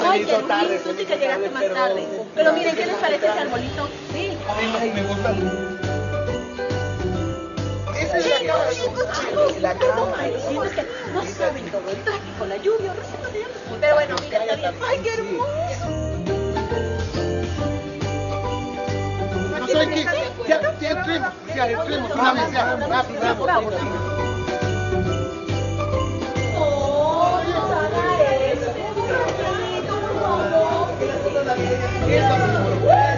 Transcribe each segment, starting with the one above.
se Ay, Luis, tarde. tú se sí que llegaste más tarde. Pero miren, ¿qué les parece ese arbolito? Sí. Ay, me gusta. Esa es Chicos, la chicos, chicos, La cama. no saben todo el tráfico, la lluvia, recién nos llegamos. Pero bueno, mira, está bien. ¡Ay, qué hermoso! No saben qué, ya, ya entremos, ya entremos, una vez, ya, rápido, rápido. ¡Vamos! ¡Vamos! ¡Vamos! ¡Vamos! ¡Vamos!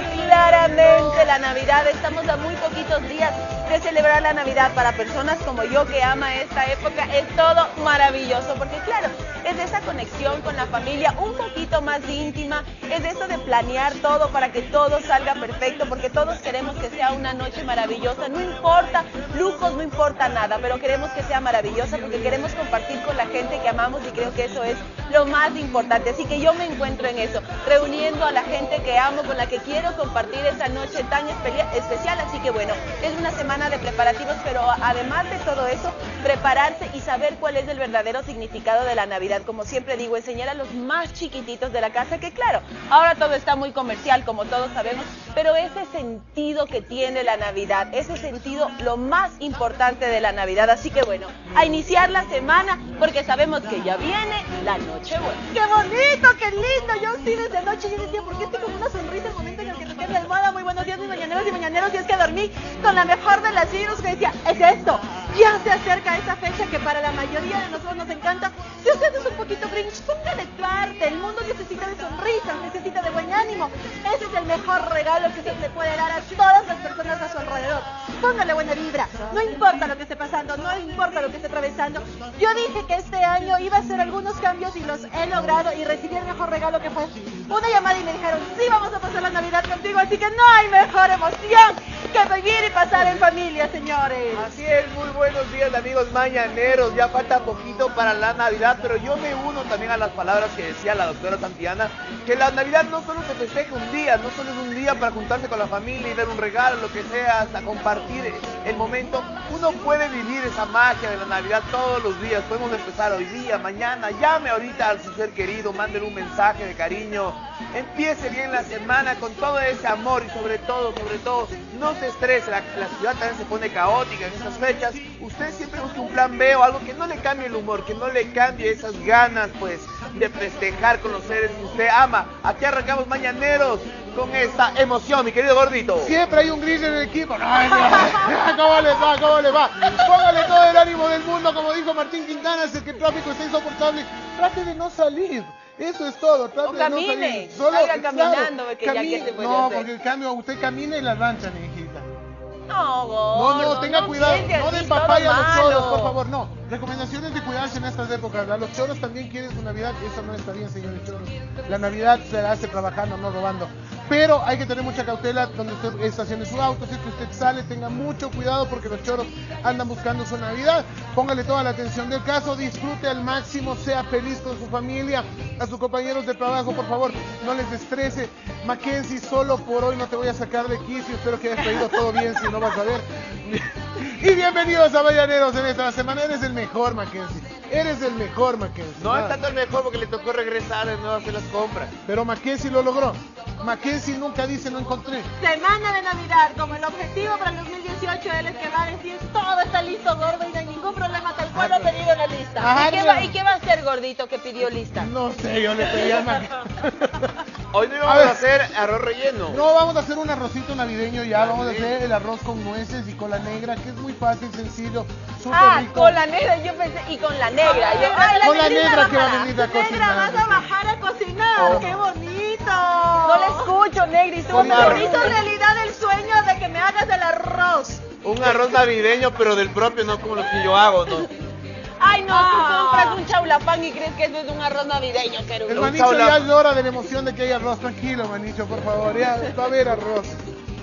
Claramente la Navidad. Estamos a muy poquitos días de celebrar la Navidad. Para personas como yo que ama esta época, es todo maravilloso, porque claro, es esa conexión con la familia un poquito más íntima, es eso de planear todo para que todo salga perfecto, porque todos queremos que sea una noche maravillosa, no importa lujos, no importa nada, pero queremos que sea maravillosa porque queremos compartir con la gente que amamos y creo que eso es lo más importante. Así que yo me encuentro en eso, reuniendo a la gente que amo, con la que quiero compartir esa noche tan espe- especial. Así que bueno, es una semana de preparativos, pero además de todo eso, prepararse y saber cuál es el verdadero significado de la Navidad. Como siempre digo, enseñar a los más chiquititos de la casa que claro, ahora todo está muy comercial, como todos sabemos, pero ese sentido que tiene la Navidad, ese sentido lo más importante de la Navidad. Así que bueno, a iniciar la semana porque sabemos que ya viene la noche buena. ¡Qué bonito, qué lindo! Yo sí desde noche yo decía, ¿por qué tengo una sonrisa el momento en el que toqué la almohada? Muy buenos días, mis mañaneros y mañaneros. Y es que dormí con la mejor de las virus que decía, es esto. Ya se acerca esa fecha que para la mayoría de nosotros nos encanta. Si usted es un poquito grinch, póngale tu arte. El mundo necesita de sonrisas, necesita de buen ánimo. Ese es el mejor regalo que usted le puede dar a todas las personas a su alrededor. Póngale buena vibra. No importa lo que esté pasando, no importa lo que esté atravesando. Yo dije que este año iba a hacer algunos cambios y los he logrado y recibí el mejor regalo que fue una llamada y me dijeron, sí, vamos a pasar la Navidad contigo, así que no hay mejor emoción que vivir y pasar en familia, señores. Así es, muy buenos días amigos mañaneros, ya falta poquito para la Navidad, pero yo me uno también a las palabras que decía la doctora Santiana, que la Navidad no solo se festeja un día, no solo es un día para juntarse con la familia y dar un regalo, lo que sea, hasta compartir el momento, uno puede vivir esa magia de la Navidad todos los días, podemos empezar hoy día, mañana, llame ahorita a su ser querido, mándele un mensaje de cariño, empiece bien la semana con todo ese amor y sobre todo, sobre todo, no se estrese, la, la ciudad también se pone caótica en estas fechas, usted siempre busque un plan B o algo que no le cambie el humor, que no le cambie esas ganas pues de festejar con los seres que usted ama. Aquí arrancamos mañaneros con esta emoción, mi querido gordito. Siempre hay un gris en el equipo. No, no, ¿Cómo les va? ¿Cómo les va? Póngale todo el ánimo del mundo, como dijo Martín Quintana, si es que el tráfico está insoportable. Trate de no salir. Eso es todo, trate O de no camine, salir. salga caminando, ve que ya que se puede No, hacer. porque el cambio, usted camina y la rancha, No, No, gordo, no, tenga cuidado. No den papaya a los malo. por favor, no. Recomendaciones de cuidarse en estas épocas. A los choros también quieren su Navidad. Eso no está bien, señores choros. La Navidad se hace trabajando, no robando. Pero hay que tener mucha cautela donde usted estacione su auto. Si que usted sale, tenga mucho cuidado porque los choros andan buscando su Navidad. Póngale toda la atención del caso. Disfrute al máximo. Sea feliz con su familia. A sus compañeros de trabajo, por favor, no les estrese. Mackenzie, solo por hoy no te voy a sacar de quicio. Espero que hayas traído todo bien, si no vas a ver. Y bienvenidos a Mañaneros en esta semana. Eres el mejor, Mackenzie. Eres el mejor, Mackenzie. No es tanto el mejor porque le tocó regresar de nuevo a hacer las compras. Pero Mackenzie lo logró. Mackenzie nunca dice no encontré. Semana de Navidad, como el objetivo para el 2018, él es que va a decir todo está listo, gordo, y no hay ningún problema, tal cual lo ha pedido la lista. Ajá. ¿Y qué, va, ¿Y qué va a hacer gordito que pidió lista? No sé, yo le pedí a Mackenzie. Hoy no A íbamos a, hacer arroz relleno. No, vamos a hacer un arrocito navideño ya, vamos a hacer el arroz con nueces y con la negra, que es muy fácil, sencillo, súper Ah, rico. con la negra, yo pensé, y con la negra. Yo, ay, Con la negra que va a venir a Negra, vas a bajar a cocinar, Oh. qué bonito. no le escucho, negri. Bonito en realidad el sueño de que me hagas el arroz. Un arroz navideño, pero del propio, no como lo que yo hago, ¿no? Ay, no, Ah. tú compras un chaulafán y crees que eso es un arroz navideño, El querubín. Un manicho ya llora de la emoción de que hay arroz. Tranquilo, manicho, por favor. Ya va a haber arroz.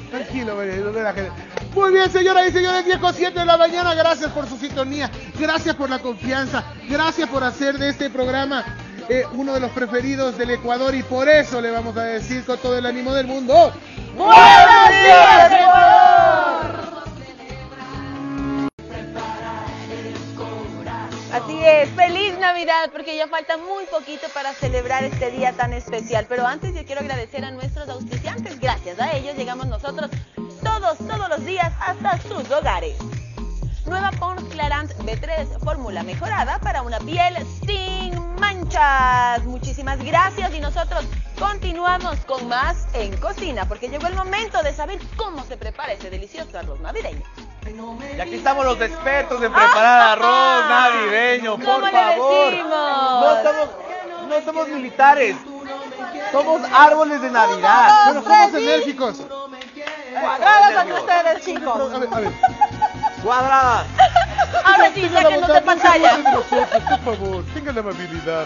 Tranquilo, gente. Muy bien, señoras y señores, 10 con 7 de la mañana. Gracias por su sintonía. Gracias por la confianza. Gracias por hacer de este programa eh, uno de los preferidos del Ecuador. Y por eso le vamos a decir con todo el ánimo del mundo. ¡Buenos días, Ecuador! Así es, feliz Navidad, porque ya falta muy poquito para celebrar este día tan especial. Pero antes yo quiero agradecer a nuestros auspiciantes. Gracias a ellos llegamos nosotros todos, todos los días hasta sus hogares. Nueva Pons Clarant B3, fórmula mejorada para una piel sin manchas. Muchísimas gracias y nosotros continuamos con más en cocina, porque llegó el momento de saber cómo se prepara ese delicioso arroz navideño. Y aquí estamos los expertos en preparar arroz navideño, por ¿Cómo le favor. decimos? No somos, no somos militares, somos árboles de Navidad. Pero somos enérgicos. Cuadradas son ustedes, chicos. A ver, a ver. Cuadradas. Ahora sí, sáquenos de pantalla. nosotros, por favor, tengan la amabilidad.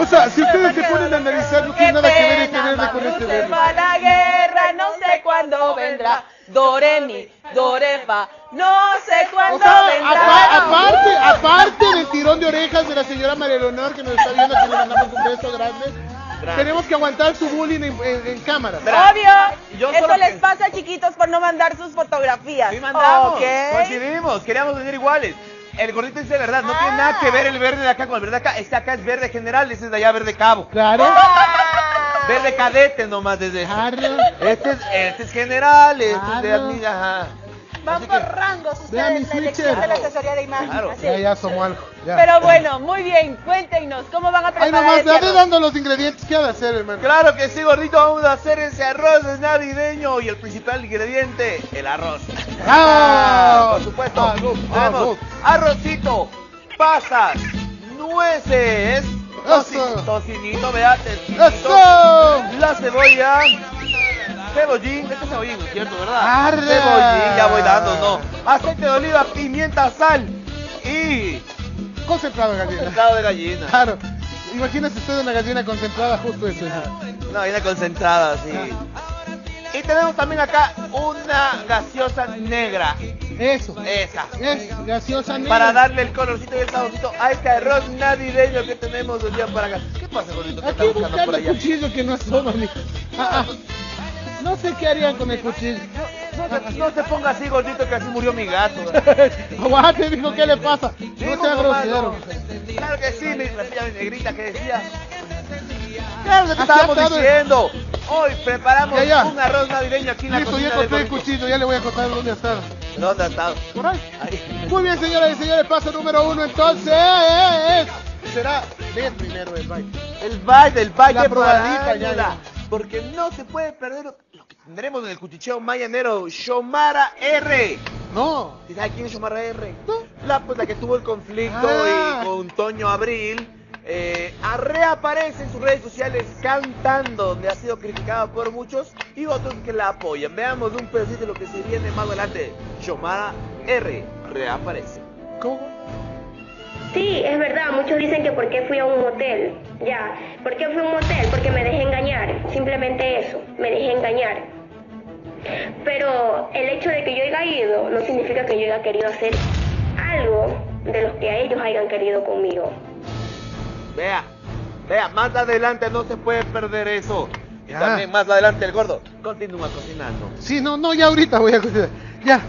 O sea, si ustedes se ponen a analizar, no tiene nada que ver este pena, verde con este se verde. va la guerra, no sé cuándo vendrá. Do, re, mi, do, re, fa, no sé O cuándo sea, vendrá. apa- aparte, aparte del tirón de orejas de la señora María Leonor que nos está viendo, que le mandamos un beso grande, Gracias. tenemos que aguantar su bullying en, en- en cámara. Obvio, yo eso solo les que- pasa chiquitos por no mandar sus fotografías. Sí mandamos, Ok. coincidimos, queríamos venir iguales. El gordito dice verdad, no tiene nada que ver el verde de acá con el verde de acá. Este acá es verde general, ese es de allá verde cabo. Claro. Ah. Verde cadete nomás desde Claro. Este es, este es general, este es de Claro. Van por que- rangos ustedes, la elección de la asesoría de imagen. Claro. Así. Ya, ya somos algo. ya. Pero bueno, muy bien, cuéntenos, ¿cómo van a preparar nomás, este dando los ingredientes. ¿Qué ha de hacer, hermano? Claro que sí, gordito, vamos a hacer ese arroz navideño y el principal ingrediente, el arroz. ¡Bravo! Por supuesto, Arroz, arroz. arrocito, pasas, nueces, tocinito, vea, tocinito, ¡Eso! la cebolla, cebollín, este es cebollín, ¿no es cierto, verdad? Arre. Cebollín, ya voy dando, no. Aceite de oliva, pimienta, sal y Concentrado de gallina. pescado de gallina. Claro. Imagínese usted una gallina concentrada, justo eso. Una gallina concentrada, sí. Y tenemos también acá una gaseosa negra. Eso. Esa. Es gaseosa negra. Para darle el colorcito y el saborcito a este arroz navideño que tenemos hoy día para acá. ¿Qué pasa, gordito? ¿Qué está buscando por allá? cuchillo que no asoma, ni. Ah, ah. No sé qué harían con el cuchillo. No se, no se ponga así, gordito, que así murió mi gato. Aguante, dijo, ¿qué le pasa? No sea grosero. Claro que sí, mi, la negrita que decía. Claro que te Aquí estábamos está, diciendo. Hoy preparamos Ya, ya. un arroz navideño aquí en la Listo, ya cocina de encontré el cuchillo, ya le voy a contar dónde está. ¿Dónde estado? Por ahí. Ahí. Muy bien, señoras y señores, paso número uno entonces. Será ver primero el baile. El baile, el baile La probadita, ya, ya. Porque no se puede perder lo que tendremos en el cuchicheo mañanero. Shomara R. No. ¿Y sabes quién es Shomara R? No. La, pues, la que tuvo el conflicto Ah. y con Toño Abril. Eh, a- reaparece en sus redes sociales cantando, donde ha sido criticada por muchos y otros que la apoyan. Veamos un pedacito de lo que se viene más adelante. Shomara R. reaparece. ¿Cómo? Sí, es verdad, muchos dicen que por qué fui a un motel. Ya, ¿por qué fui a un motel? Porque me dejé engañar, simplemente eso, me dejé engañar. Pero el hecho de que yo haya ido no significa que yo haya querido hacer algo de los que a ellos hayan querido conmigo. Vea, vea, más adelante no se puede perder eso. Y Ya. también más adelante el gordo continúa cocinando. Sí, no, no, ya ahorita voy a considerar. Ya.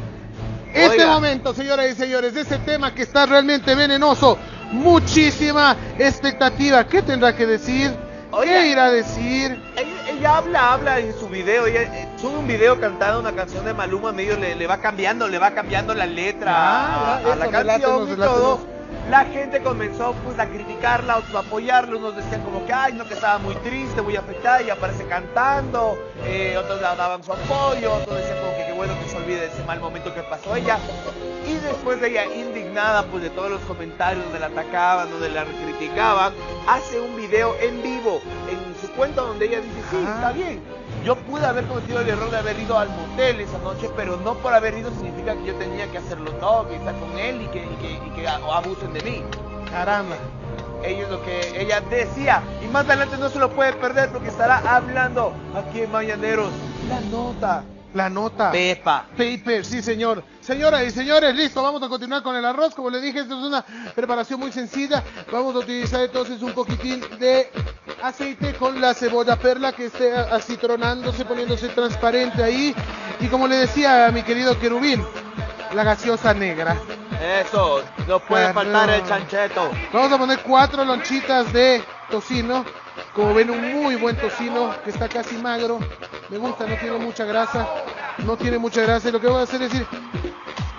Este Oiga. momento, señoras y señores, de ese tema que está realmente venenoso, muchísima expectativa. ¿Qué tendrá que decir Oye. ¿Qué irá a decir? Ella, ella habla, habla en su video, ella eh, sube un video cantando una canción de Maluma, medio le, le va cambiando, le va cambiando la letra Ah, a, la canción y todo. La gente comenzó pues a criticarla, otros a apoyarla, unos decían como que ay no que estaba muy triste, muy afectada, y aparece cantando, eh, otros le daban su apoyo, otros decían como que qué bueno que se olvide de ese mal momento que pasó ella. Y después de ella, indignada pues de todos los comentarios donde la atacaban, donde la criticaban, hace un video en vivo en su cuenta donde ella dice, sí, está bien. Yo pude haber cometido el error de haber ido al motel esa noche, pero no por haber ido significa que yo tenía que hacerlo todo, que estar con él y que, y que, y que abusen de mí. Caramba. Ello es lo que ella decía. Y más adelante no se lo puede perder porque estará hablando aquí en Mañaneros. La nota. La nota. Pepa. Paper, sí señor. Señoras y señores, listo, vamos a continuar con el arroz. Como les dije, esto es una preparación muy sencilla. Vamos a utilizar entonces un poquitín de aceite con la cebolla perla que esté así tronándose, poniéndose transparente ahí. Y como le decía a mi querido querubín, la gaseosa negra. Eso, no puede Caramba. faltar el chancheto. Vamos a poner cuatro lonchitas de tocino. Como ven, un muy buen tocino que está casi magro. Me gusta, no tiene mucha grasa. No tiene mucha grasa. Y lo que voy a hacer es ir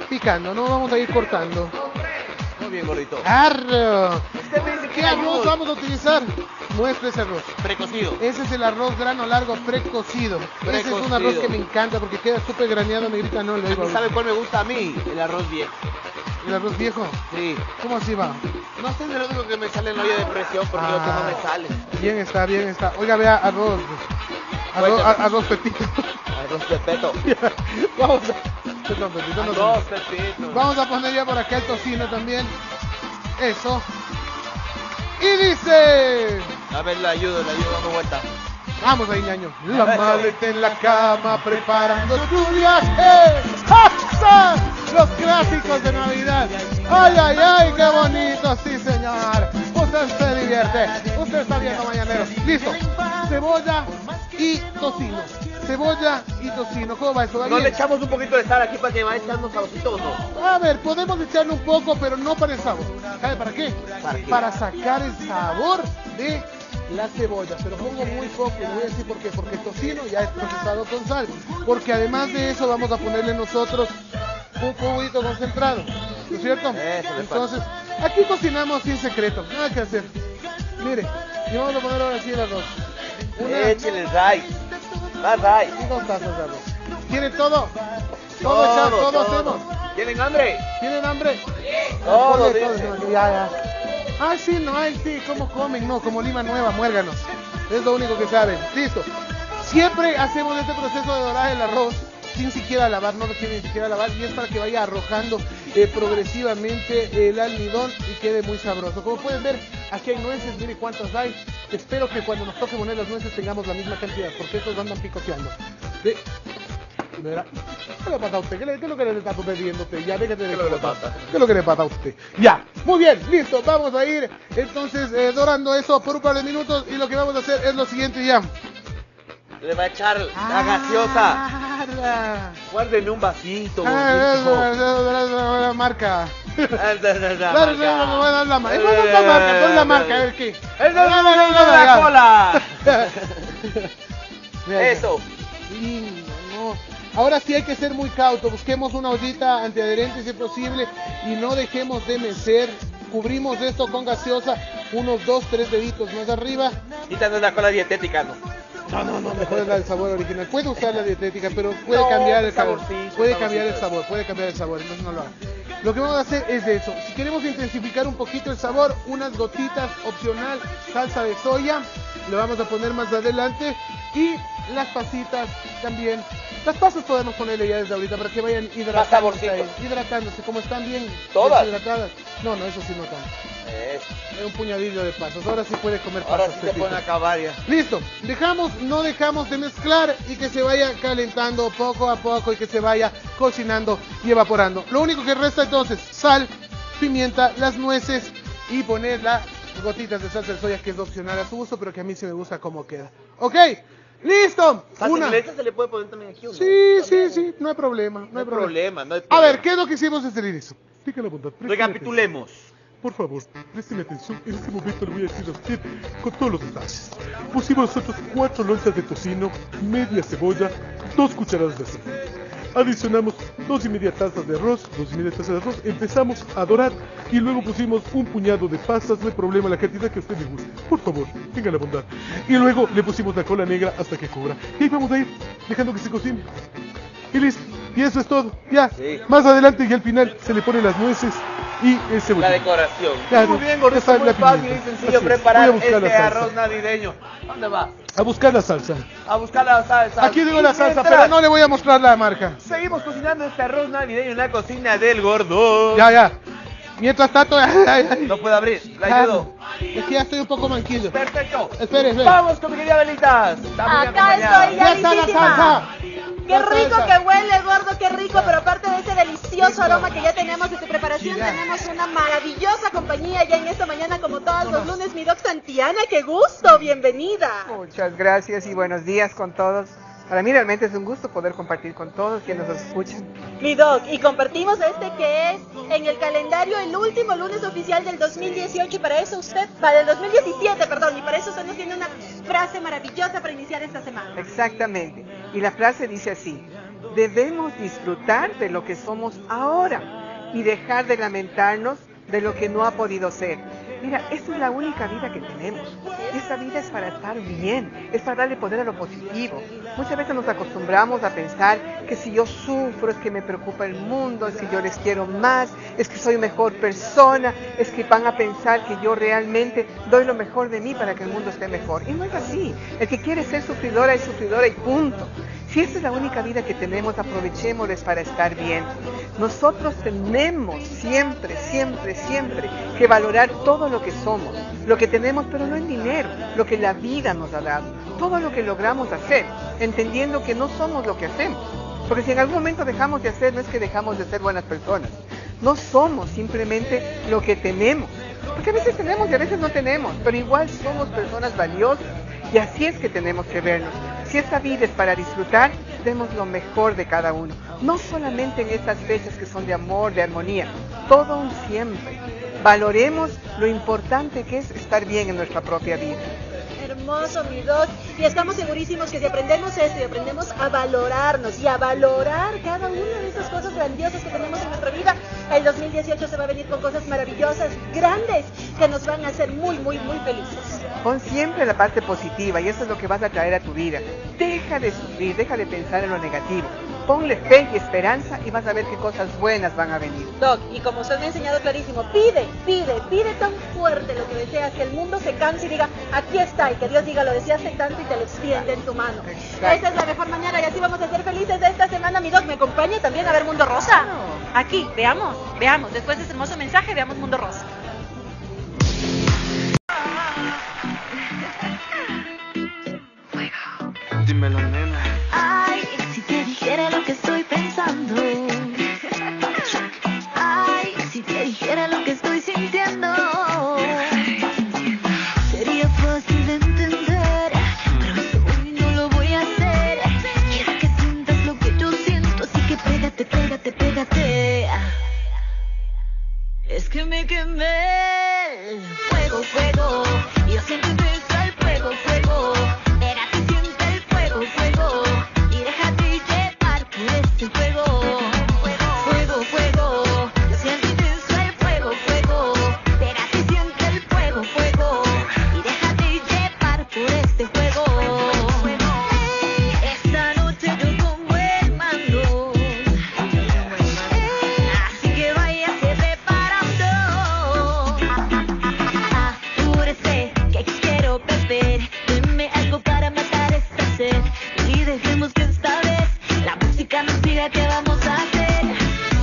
picando, no vamos a ir cortando. Muy bien, gordito. Que ¿Qué arroz vamos a utilizar? Muestre ese arroz. Precocido. Ese es el arroz grano largo precocido. Ese es un arroz que me encanta porque queda súper graneado. Me grita, no, le oigo. ¿Sabe cuál me gusta a mí? El arroz viejo. ¿El arroz viejo? Sí. ¿Cómo así va? No sé, es lo único que me sale en la olla de presión porque Ah. otro no me sale. Bien está, bien está. Oiga, vea, arroz. Arroz, Cuéntame. a- arroz pepito. Arroz de peto. Vamos a... Perdón, pepito, no Arroz. Vamos a poner ya por acá el tocino también. Eso. Y dice... A ver, le ayudo, le ayudo dando vuelta. Vamos ahí, ñaño. La maleta en la cama preparando tu viaje. ¡Ja! Los clásicos de Navidad. Ay, ay, ay, qué bonito, sí, señor. Usted se divierte. Usted está viendo mañanero. Listo. Cebolla y tocino. Cebolla y tocino. ¿Cómo va eso? ¿Va ¿No le echamos un poquito de sal aquí para que vaya echando saborcito o no? A ver, podemos echarle un poco, pero no para el sabor. ¿Sabe para qué? ¿Para qué? Para sacar el sabor de la cebolla. Pero pongo muy poco, y le voy a decir por qué. Porque el tocino ya es procesado con sal. Porque además de eso vamos a ponerle nosotros un juguito concentrado. ¿No es cierto? Entonces, aquí cocinamos sin secreto. Nada que hacer. Mire, y vamos a poner ahora sí el arroz. Una, Échale el rice. Más y dos tazas de arroz. ¿Quiere todo? Todo, todo, hacemos. ¿Tienen hambre? ¿Tienen hambre? Todo, ya, ya. Ah, sí, no, ay, sí, ¿cómo comen? No, como lima nueva, muérganos. Es lo único que saben. Listo. Siempre hacemos este proceso de dorar el arroz sin siquiera lavar, no lo tiene ni siquiera lavar, y es para que vaya arrojando eh, progresivamente el almidón y quede muy sabroso. Como pueden ver, aquí hay nueces, mire cuántas hay. Espero que cuando nos toque poner las nueces tengamos la misma cantidad, porque estos andan picoteando. Verá. ¿Qué le pasa a usted? ¿Qué, le- qué es lo que le está sucediendo a usted? Ya, déjate de ¿Qué es lo que le pasa? ¿Qué es lo que le pasa a usted? Ya, muy bien, listo, vamos a ir entonces eh, dorando eso por un par de minutos y lo que vamos a hacer es lo siguiente ya. Le va a echar Ah. la gaseosa. gaseosa. Guárdeme un vasito, Ah, esa marca. Ah, marca. la. Eh, la marca, la marca, a ver qué. ¡Es la Coca-Cola! Mira, Eso. Ahora sí hay que ser muy cauto. Busquemos una ollita antiadherente si es posible y no dejemos de mecer. Cubrimos esto con gaseosa unos 2, 3 deditos más arriba. Quítame una cola dietética, ¿no? No, no, no, mejor es la del sabor original. Puede usar la dietética, pero puede No, cambiar el sabor. saborcito, Puede cambiar el sabor, puede cambiar el sabor, entonces no lo haga. Lo que vamos a hacer es eso. Si queremos intensificar un poquito el sabor, unas gotitas opcional, salsa de soya, le vamos a poner más adelante. Y las pasitas también. Las pasas podemos ponerle ya desde ahorita para que vayan hidratándose. ahí, Hidratándose, como están bien ¿Todas? deshidratadas. No, no, eso sí no tanto. Es un puñadillo de pasas. Ahora sí puede comer Ahora pasas. sí se pueden acabar ya. Listo, dejamos, no dejamos de mezclar y que se vaya calentando poco a poco y que se vaya cocinando y evaporando. Lo único que resta entonces, sal, pimienta, las nueces y poner las gotitas de salsa de soya que es opcional a su gusto, pero que a mí sí me gusta cómo queda. ¿Ok? ¡Listo! ¿Salsa Una. inglesa se le puede poner también aquí no? Sí, sí, sí, no hay problema, no, hay problema, no hay A problema. ver, ¿qué es lo que hicimos desde el inicio? Pícale la punta. Recapitulemos. por favor, présteme atención. En este momento le voy a decir a usted con todos los detalles. Pusimos nosotros cuatro lonchas de tocino, media cebolla, dos cucharadas de aceite. Adicionamos dos y media tazas de arroz, dos y media tazas de arroz. Empezamos a dorar y luego pusimos un puñado de pastas. No hay problema, la cantidad que a usted le guste. Por favor, tenga la bondad. Y luego le pusimos la cola negra hasta que cobra. Y ahí vamos a ir, dejando que se cocine. Y listo. Y eso es todo. Ya. Sí. Más adelante y al final se le ponen las nueces y el cebollín. La decoración. Claro, Muy bien, gordito, muy la fácil y sencillo preparar Voy a buscar este la salsa. arroz navideño. ¿Dónde va? A buscar la salsa. A buscar la salsa. Aquí digo Y la salsa, pero no le voy a mostrar la marca. Seguimos cocinando este arroz navideño en la cocina del gordo. Ya, ya. Mientras tanto, ay, ay, ay. No puedo abrir, la ayudo. Es que ya estoy un poco manquillo. Perfecto. Espere, espere. Vamos con mi querida Belitas. Acá estoy, ya Ya está la salsa. Qué rico que huele, gordo, qué rico, pero aparte de ese delicioso aroma que ya tenemos de tu preparación, tenemos una maravillosa compañía ya en esta mañana, como todos los lunes, mi doc Santiana, qué gusto, bienvenida. Muchas gracias y buenos días con todos. Para mí realmente es un gusto poder compartir con todos quienes nos escuchan. Mi doc, y compartimos este que es en el calendario el último lunes oficial del 2018 y para eso usted, para el 2017, perdón, y para eso usted nos tiene una frase maravillosa para iniciar esta semana. Exactamente. Y la frase dice así, debemos disfrutar de lo que somos ahora y dejar de lamentarnos de lo que no ha podido ser. Mira, esta es la única vida que tenemos. Esta vida es para estar bien, es para darle poder a lo positivo. Muchas veces nos acostumbramos a pensar que si yo sufro es que me preocupa el mundo, es que yo les quiero más, es que soy mejor persona, es que van a pensar que yo realmente doy lo mejor de mí para que el mundo esté mejor. Y no es así. El que quiere ser sufridora es sufridora y punto. Si esta es la única vida que tenemos, aprovechémosla para estar bien. Nosotros tenemos siempre, siempre, siempre que valorar todo lo que somos, lo que tenemos, pero no en dinero, lo que la vida nos ha dado, todo lo que logramos hacer, entendiendo que no somos lo que hacemos. Porque si en algún momento dejamos de hacer, no es que dejamos de ser buenas personas, no somos simplemente lo que tenemos. Porque a veces tenemos y a veces no tenemos, pero igual somos personas valiosas. Y así es que tenemos que vernos. Si esta vida es para disfrutar, demos lo mejor de cada uno. No solamente en estas fechas que son de amor, de armonía, todo un siempre. Valoremos lo importante que es estar bien en nuestra propia vida. Hermoso, mi doc. Y estamos segurísimos que si aprendemos esto y aprendemos a valorarnos y a valorar cada una de esas cosas grandiosas que tenemos en nuestra vida, el 2018 se va a venir con cosas maravillosas, grandes, que nos van a hacer muy, muy, muy felices. Pon siempre la parte positiva y eso es lo que vas a traer a tu vida. Deja de sufrir, deja de pensar en lo negativo. Ponle fe y esperanza y vas a ver qué cosas buenas van a venir. Doc, y como usted me ha enseñado clarísimo, pide, pide, pide tan fuerte lo que deseas, que el mundo se canse y diga, aquí está, y que Dios diga, lo deseaste tanto y te lo extiende en tu mano. Exacto. Esa es la mejor manera y así vamos a ser felices esta semana. Mi Doc, ¿me acompaña también a ver Mundo Rosa? Aquí, veamos, veamos, después de ese hermoso mensaje, veamos Mundo Rosa. Dímelo, Es que me quemé. Fuego, fuego. Yo siento que el fuego, fuego. Y dejemos que esta vez la música nos diga qué vamos a hacer.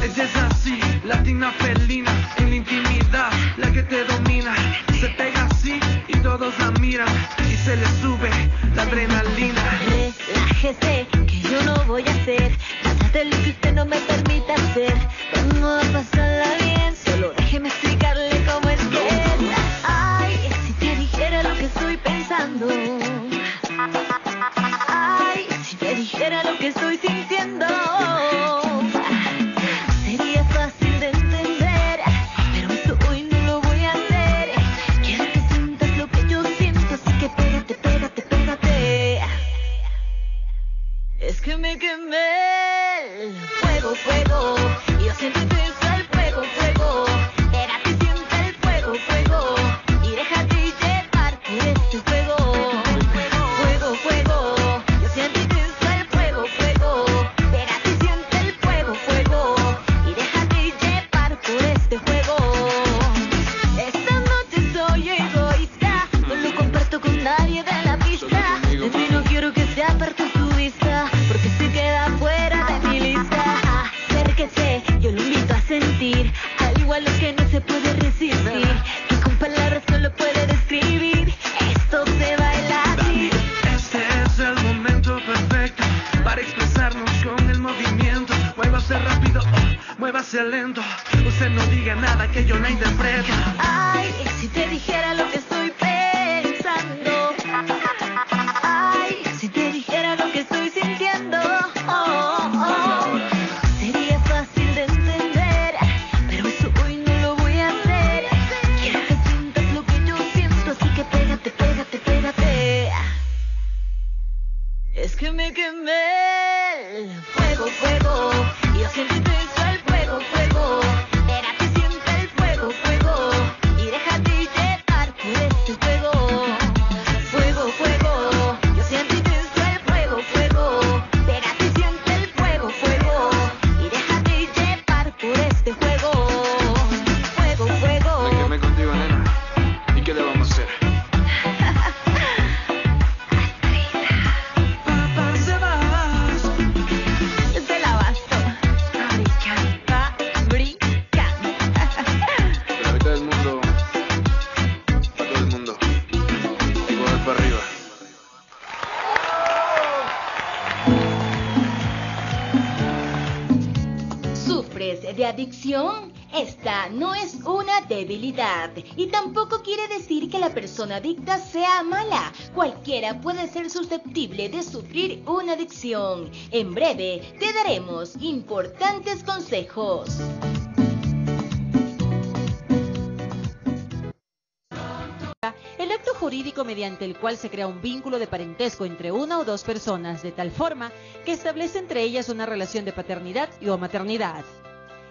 Ella es así, latina felina, en la intimidad, la que te domina. Se pega así y todos la miran y se le sube la adrenalina. Relájese, que yo no voy a hacer nada de lo que Es que me quemé. Fuego, fuego. Y yo siento el fuego, fuego. Debilidad y tampoco quiere decir que la persona adicta sea mala. Cualquiera puede ser susceptible de sufrir una adicción. En breve te daremos importantes consejos. El acto jurídico mediante el cual se crea un vínculo de parentesco entre una o dos personas de tal forma que establece entre ellas una relación de paternidad o maternidad.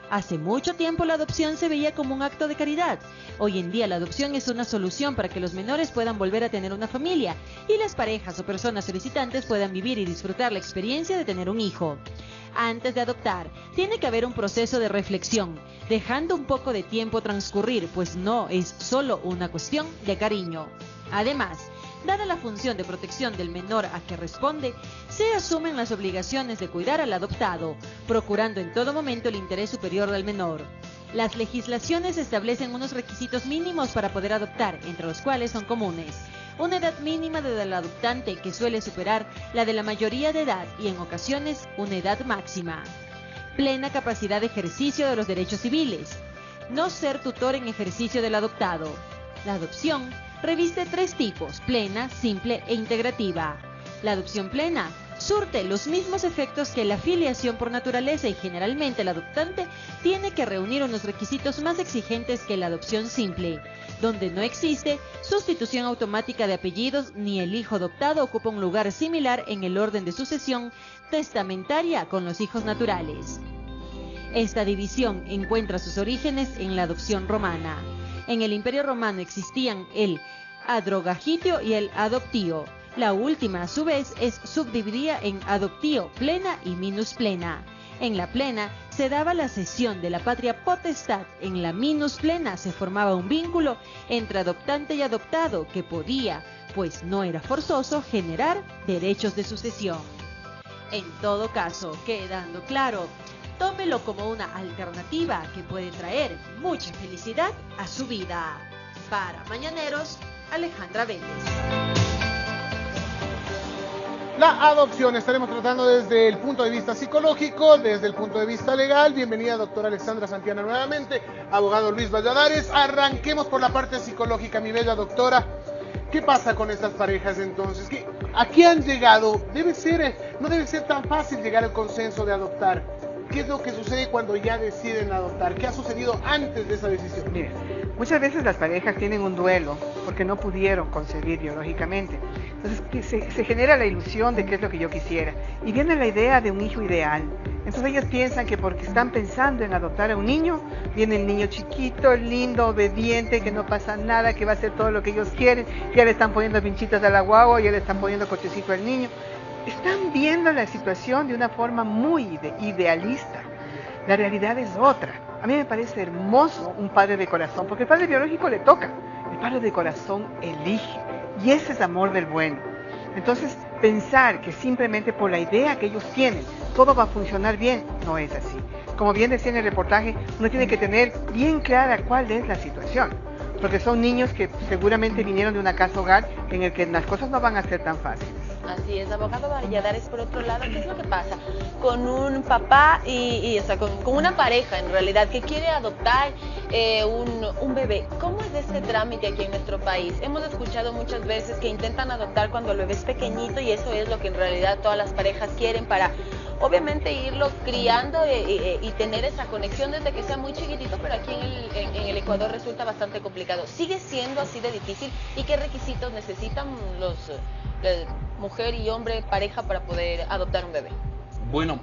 Hace mucho tiempo la adopción se veía como un acto de caridad. Hoy en día la adopción es una solución para que los menores puedan volver a tener una familia y las parejas o personas solicitantes puedan vivir y disfrutar la experiencia de tener un hijo. Antes de adoptar, tiene que haber un proceso de reflexión, dejando un poco de tiempo transcurrir, pues no es solo una cuestión de cariño. Además, dada la función de protección del menor a que responde, se asumen las obligaciones de cuidar al adoptado, procurando en todo momento el interés superior del menor. Las legislaciones establecen unos requisitos mínimos para poder adoptar, entre los cuales son comunes. Una edad mínima del adoptante que suele superar la de la mayoría de edad y en ocasiones una edad máxima. Plena capacidad de ejercicio de los derechos civiles. No ser tutor en ejercicio del adoptado. La adopción reviste tres tipos, plena, simple e integrativa. La adopción plena surte los mismos efectos que la filiación por naturaleza y generalmente el adoptante tiene que reunir unos requisitos más exigentes que la adopción simple, donde no existe sustitución automática de apellidos ni el hijo adoptado ocupa un lugar similar en el orden de sucesión testamentaria con los hijos naturales. Esta división encuentra sus orígenes en la adopción romana. En el Imperio Romano existían el adrogagitio y el adoptio. La última, a su vez, es subdividida en adoptio plena y minus plena. En la plena se daba la cesión de la patria potestad, en la minus plena se formaba un vínculo entre adoptante y adoptado que podía, pues no era forzoso, generar derechos de sucesión. En todo caso, quedando claro, tómelo como una alternativa que puede traer mucha felicidad a su vida. Para Mañaneros, Alejandra Vélez. La adopción estaremos tratando desde el punto de vista psicológico, desde el punto de vista legal. Bienvenida, doctora Alexandra Santiana, nuevamente. Abogado Luis Valladares. Arranquemos por la parte psicológica, mi bella doctora. ¿Qué pasa con estas parejas entonces? ¿Qué, ¿A qué han llegado? Debe ser, eh, no debe ser tan fácil llegar al consenso de adoptar. ¿Qué es lo que sucede cuando ya deciden adoptar? ¿Qué ha sucedido antes de esa decisión? Mire, muchas veces las parejas tienen un duelo porque no pudieron concebir biológicamente. Entonces se, se genera la ilusión de qué es lo que yo quisiera. Y viene la idea de un hijo ideal. Entonces ellos piensan que porque están pensando en adoptar a un niño, viene el niño chiquito, lindo, obediente, que no pasa nada, que va a hacer todo lo que ellos quieren, ya le están poniendo pinchitas a la guagua, ya le están poniendo cochecito al niño. Están viendo la situación de una forma muy ide- idealista. La realidad es otra. A mí me parece hermoso un padre de corazón, porque el padre biológico le toca, el padre de corazón elige, y ese es amor del bueno. Entonces, pensar que simplemente por la idea que ellos tienen todo va a funcionar bien, no es así. Como bien decía en el reportaje, uno tiene que tener bien clara cuál es la situación, porque son niños que seguramente vinieron de una casa hogar en el que las cosas no van a ser tan fáciles. Así es, abogado Valladares, por otro lado, ¿qué es lo que pasa con un papá y, y, con, una pareja en realidad que quiere adoptar eh, un, bebé? ¿Cómo es ese trámite aquí en nuestro país? Hemos escuchado muchas veces que intentan adoptar cuando el bebé es pequeñito y eso es lo que en realidad todas las parejas quieren para obviamente irlo criando e- e- y, tener esa conexión desde que sea muy chiquitito, pero aquí en el, en- en el Ecuador resulta bastante complicado. ¿Sigue siendo así de difícil? ¿Y qué requisitos necesitan los eh, mujer y hombre, pareja, para poder adoptar un bebé? Bueno,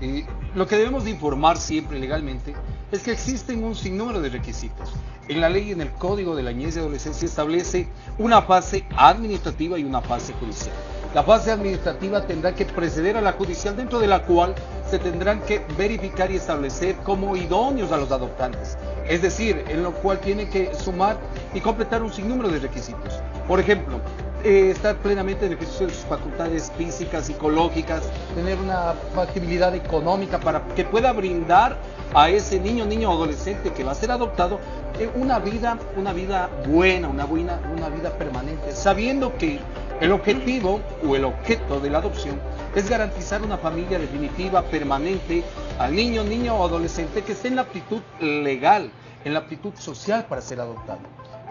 eh, lo que debemos de informar siempre legalmente es que existen un sinnúmero de requisitos. En la ley y en el Código de la Niñez y Adolescencia establece una fase administrativa y una fase judicial. La fase administrativa tendrá que preceder a la judicial, dentro de la cual se tendrán que verificar y establecer como idóneos a los adoptantes. Es decir, en lo cual tiene que sumar y completar un sinnúmero de requisitos. Por ejemplo, eh, estar plenamente en ejercicio de sus facultades físicas, psicológicas, tener una factibilidad económica para que pueda brindar a ese niño, niño adolescente que va a ser adoptado eh, una vida, una vida buena, una buena, una vida permanente, sabiendo que el objetivo o el objeto de la adopción es garantizar una familia definitiva, permanente, al niño, niño o adolescente que esté en la aptitud legal, en la aptitud social para ser adoptado.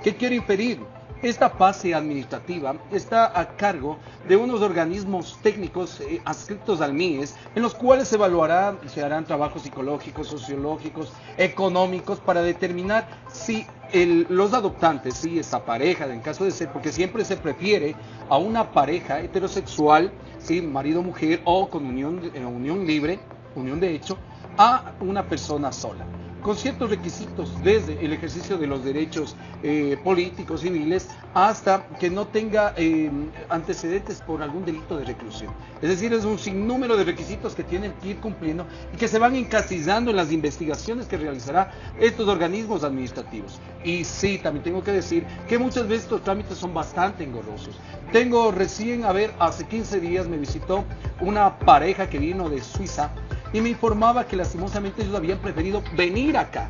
¿Qué quiero inferir? Esta fase administrativa está a cargo de unos organismos técnicos eh, adscritos al MIES, en los cuales se evaluará, se harán trabajos psicológicos, sociológicos, económicos, para determinar si los adoptantes, si esta pareja, en caso de ser, porque siempre se prefiere a una pareja heterosexual, si marido-mujer o con unión, eh, unión libre, unión de hecho, a una persona sola con ciertos requisitos desde el ejercicio de los derechos eh, políticos, civiles, hasta que no tenga eh, antecedentes por algún delito de reclusión. Es decir, es un sinnúmero de requisitos que tienen que ir cumpliendo y que se van encasillando en las investigaciones que realizará estos organismos administrativos. Y sí, también tengo que decir que muchas veces estos trámites son bastante engorrosos. Tengo recién, a ver, hace 15 días me visitó una pareja que vino de Suiza y me informaba que lastimosamente ellos habían preferido venir acá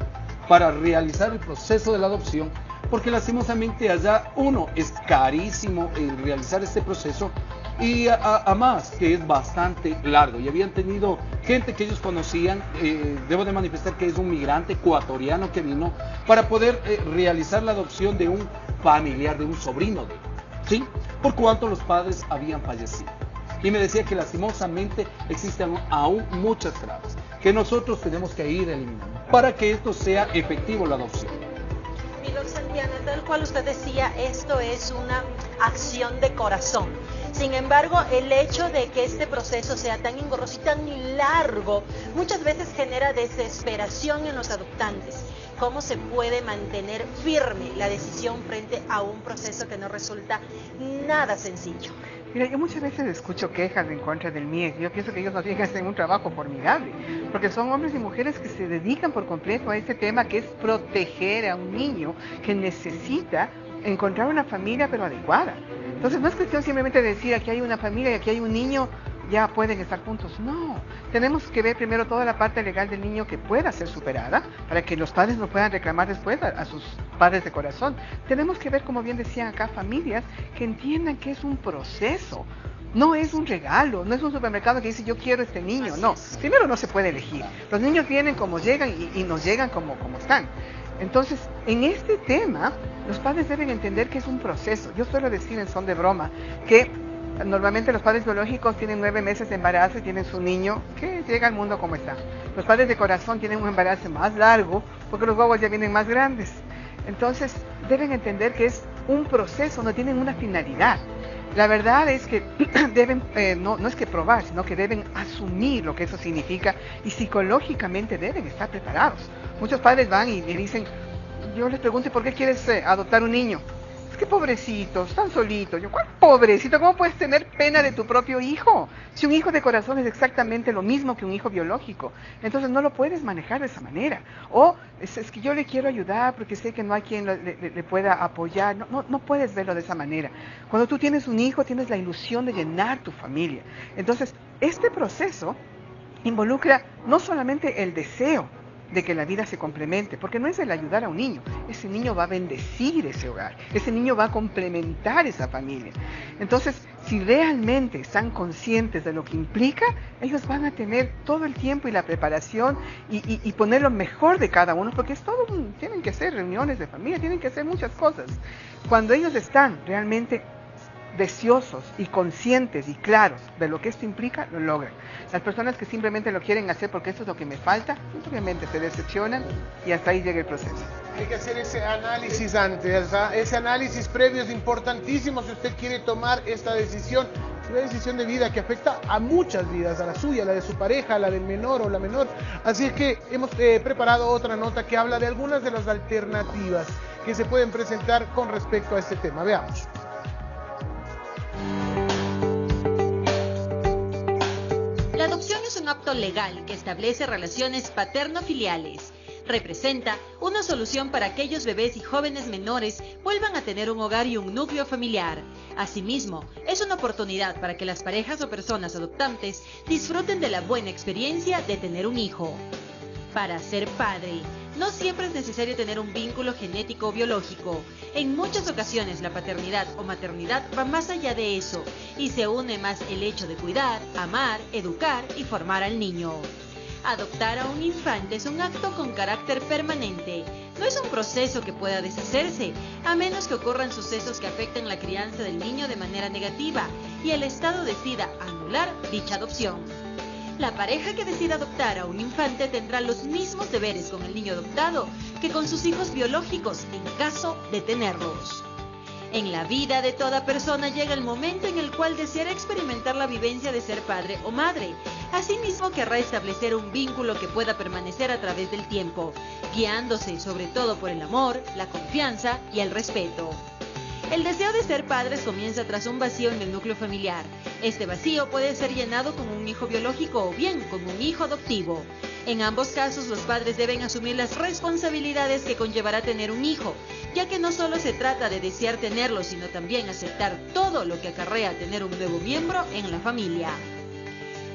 para realizar el proceso de la adopción, porque lastimosamente allá, uno, es carísimo el realizar este proceso y a, que es bastante largo y habían tenido gente que ellos conocían, eh, debo de manifestar que es un migrante ecuatoriano que vino para poder eh, realizar la adopción de un familiar, de un sobrino de él, ¿sí? Por cuanto los padres habían fallecido y me decía que lastimosamente existen aún muchas trabas que nosotros tenemos que ir eliminando para que esto sea efectivo la adopción. Milor Santiana, tal cual usted decía, esto es una acción de corazón. Sin embargo, el hecho de que este proceso sea tan engorroso y tan largo, muchas veces genera desesperación en los adoptantes. ¿Cómo se puede mantener firme la decisión frente a un proceso que no resulta nada sencillo? Mira, yo muchas veces escucho quejas en contra del MIES. Yo pienso que ellos más bien hacen un trabajo formidable, porque son hombres y mujeres que se dedican por completo a este tema que es proteger a un niño que necesita encontrar una familia pero adecuada. Entonces no es cuestión simplemente de decir aquí hay una familia y aquí hay un niño, ya pueden estar juntos. No, tenemos que ver primero toda la parte legal del niño que pueda ser superada para que los padres no puedan reclamar después a, a sus padres de corazón. Tenemos que ver, como bien decían acá, familias que entiendan que es un proceso. No es un regalo, no es un supermercado que dice yo quiero este niño, no. Primero no se puede elegir. Los niños vienen como llegan y, y nos llegan como, como están. Entonces, en este tema, los padres deben entender que es un proceso. Yo suelo decir en son de broma que normalmente los padres biológicos tienen nueve meses de embarazo y tienen su niño que llega al mundo como está. Los padres de corazón tienen un embarazo más largo porque los guaguas ya vienen más grandes. Entonces, deben entender que es un proceso, no tienen una finalidad. La verdad es que deben, eh, no, no es que probar, sino que deben asumir lo que eso significa y psicológicamente deben estar preparados. Muchos padres van y me dicen, yo les pregunto, ¿por qué quieres eh, adoptar un niño? Es que pobrecitos, están solitos. Yo, ¿cuál pobrecito? ¿Cómo puedes tener pena de tu propio hijo? Si un hijo de corazón es exactamente lo mismo que un hijo biológico, entonces no lo puedes manejar de esa manera. O es, que yo le quiero ayudar porque sé que no hay quien le pueda apoyar. No, no, no puedes verlo de esa manera. Cuando tú tienes un hijo, tienes la ilusión de llenar tu familia. Entonces, este proceso involucra no solamente el deseo de que la vida se complemente, porque no es el ayudar a un niño, ese niño va a bendecir ese hogar, ese niño va a complementar esa familia. Entonces, si realmente están conscientes de lo que implica, ellos van a tener todo el tiempo y la preparación y, y- y poner lo mejor de cada uno, porque es todo, tienen que hacer reuniones de familia, tienen que hacer muchas cosas. Cuando ellos están realmente deseosos y conscientes y claros de lo que esto implica, lo logran. Las personas que simplemente lo quieren hacer porque esto es lo que me falta, obviamente se decepcionan y hasta ahí llega el proceso. Hay que hacer ese análisis antes, ¿ah? ese análisis previo es importantísimo si usted quiere tomar esta decisión. Una decisión de vida que afecta a muchas vidas, a la suya, a la de su pareja, a la del menor o la menor. Así es que hemos eh, preparado otra nota que habla de algunas de las alternativas que se pueden presentar con respecto a este tema. Veamos. La adopción es un acto legal que establece relaciones paterno-filiales. Representa una solución para que aquellos bebés y jóvenes menores vuelvan a tener un hogar y un núcleo familiar. Asimismo, es una oportunidad para que las parejas o personas adoptantes disfruten de la buena experiencia de tener un hijo. Para ser padre, no siempre es necesario tener un vínculo genético o biológico. En muchas ocasiones la paternidad o maternidad va más allá de eso y se une más el hecho de cuidar, amar, educar y formar al niño. Adoptar a un infante es un acto con carácter permanente. No es un proceso que pueda deshacerse, a menos que ocurran sucesos que afecten la crianza del niño de manera negativa y el Estado decida anular dicha adopción. La pareja que decida adoptar a un infante tendrá los mismos deberes con el niño adoptado que con sus hijos biológicos en caso de tenerlos. En la vida de toda persona llega el momento en el cual deseará experimentar la vivencia de ser padre o madre. Asimismo querrá establecer un vínculo que pueda permanecer a través del tiempo, guiándose sobre todo por el amor, la confianza y el respeto. El deseo de ser padres comienza tras un vacío en el núcleo familiar. Este vacío puede ser llenado con un hijo biológico o bien con un hijo adoptivo. En ambos casos los padres deben asumir las responsabilidades que conllevará tener un hijo, ya que no solo se trata de desear tenerlo, sino también aceptar todo lo que acarrea tener un nuevo miembro en la familia.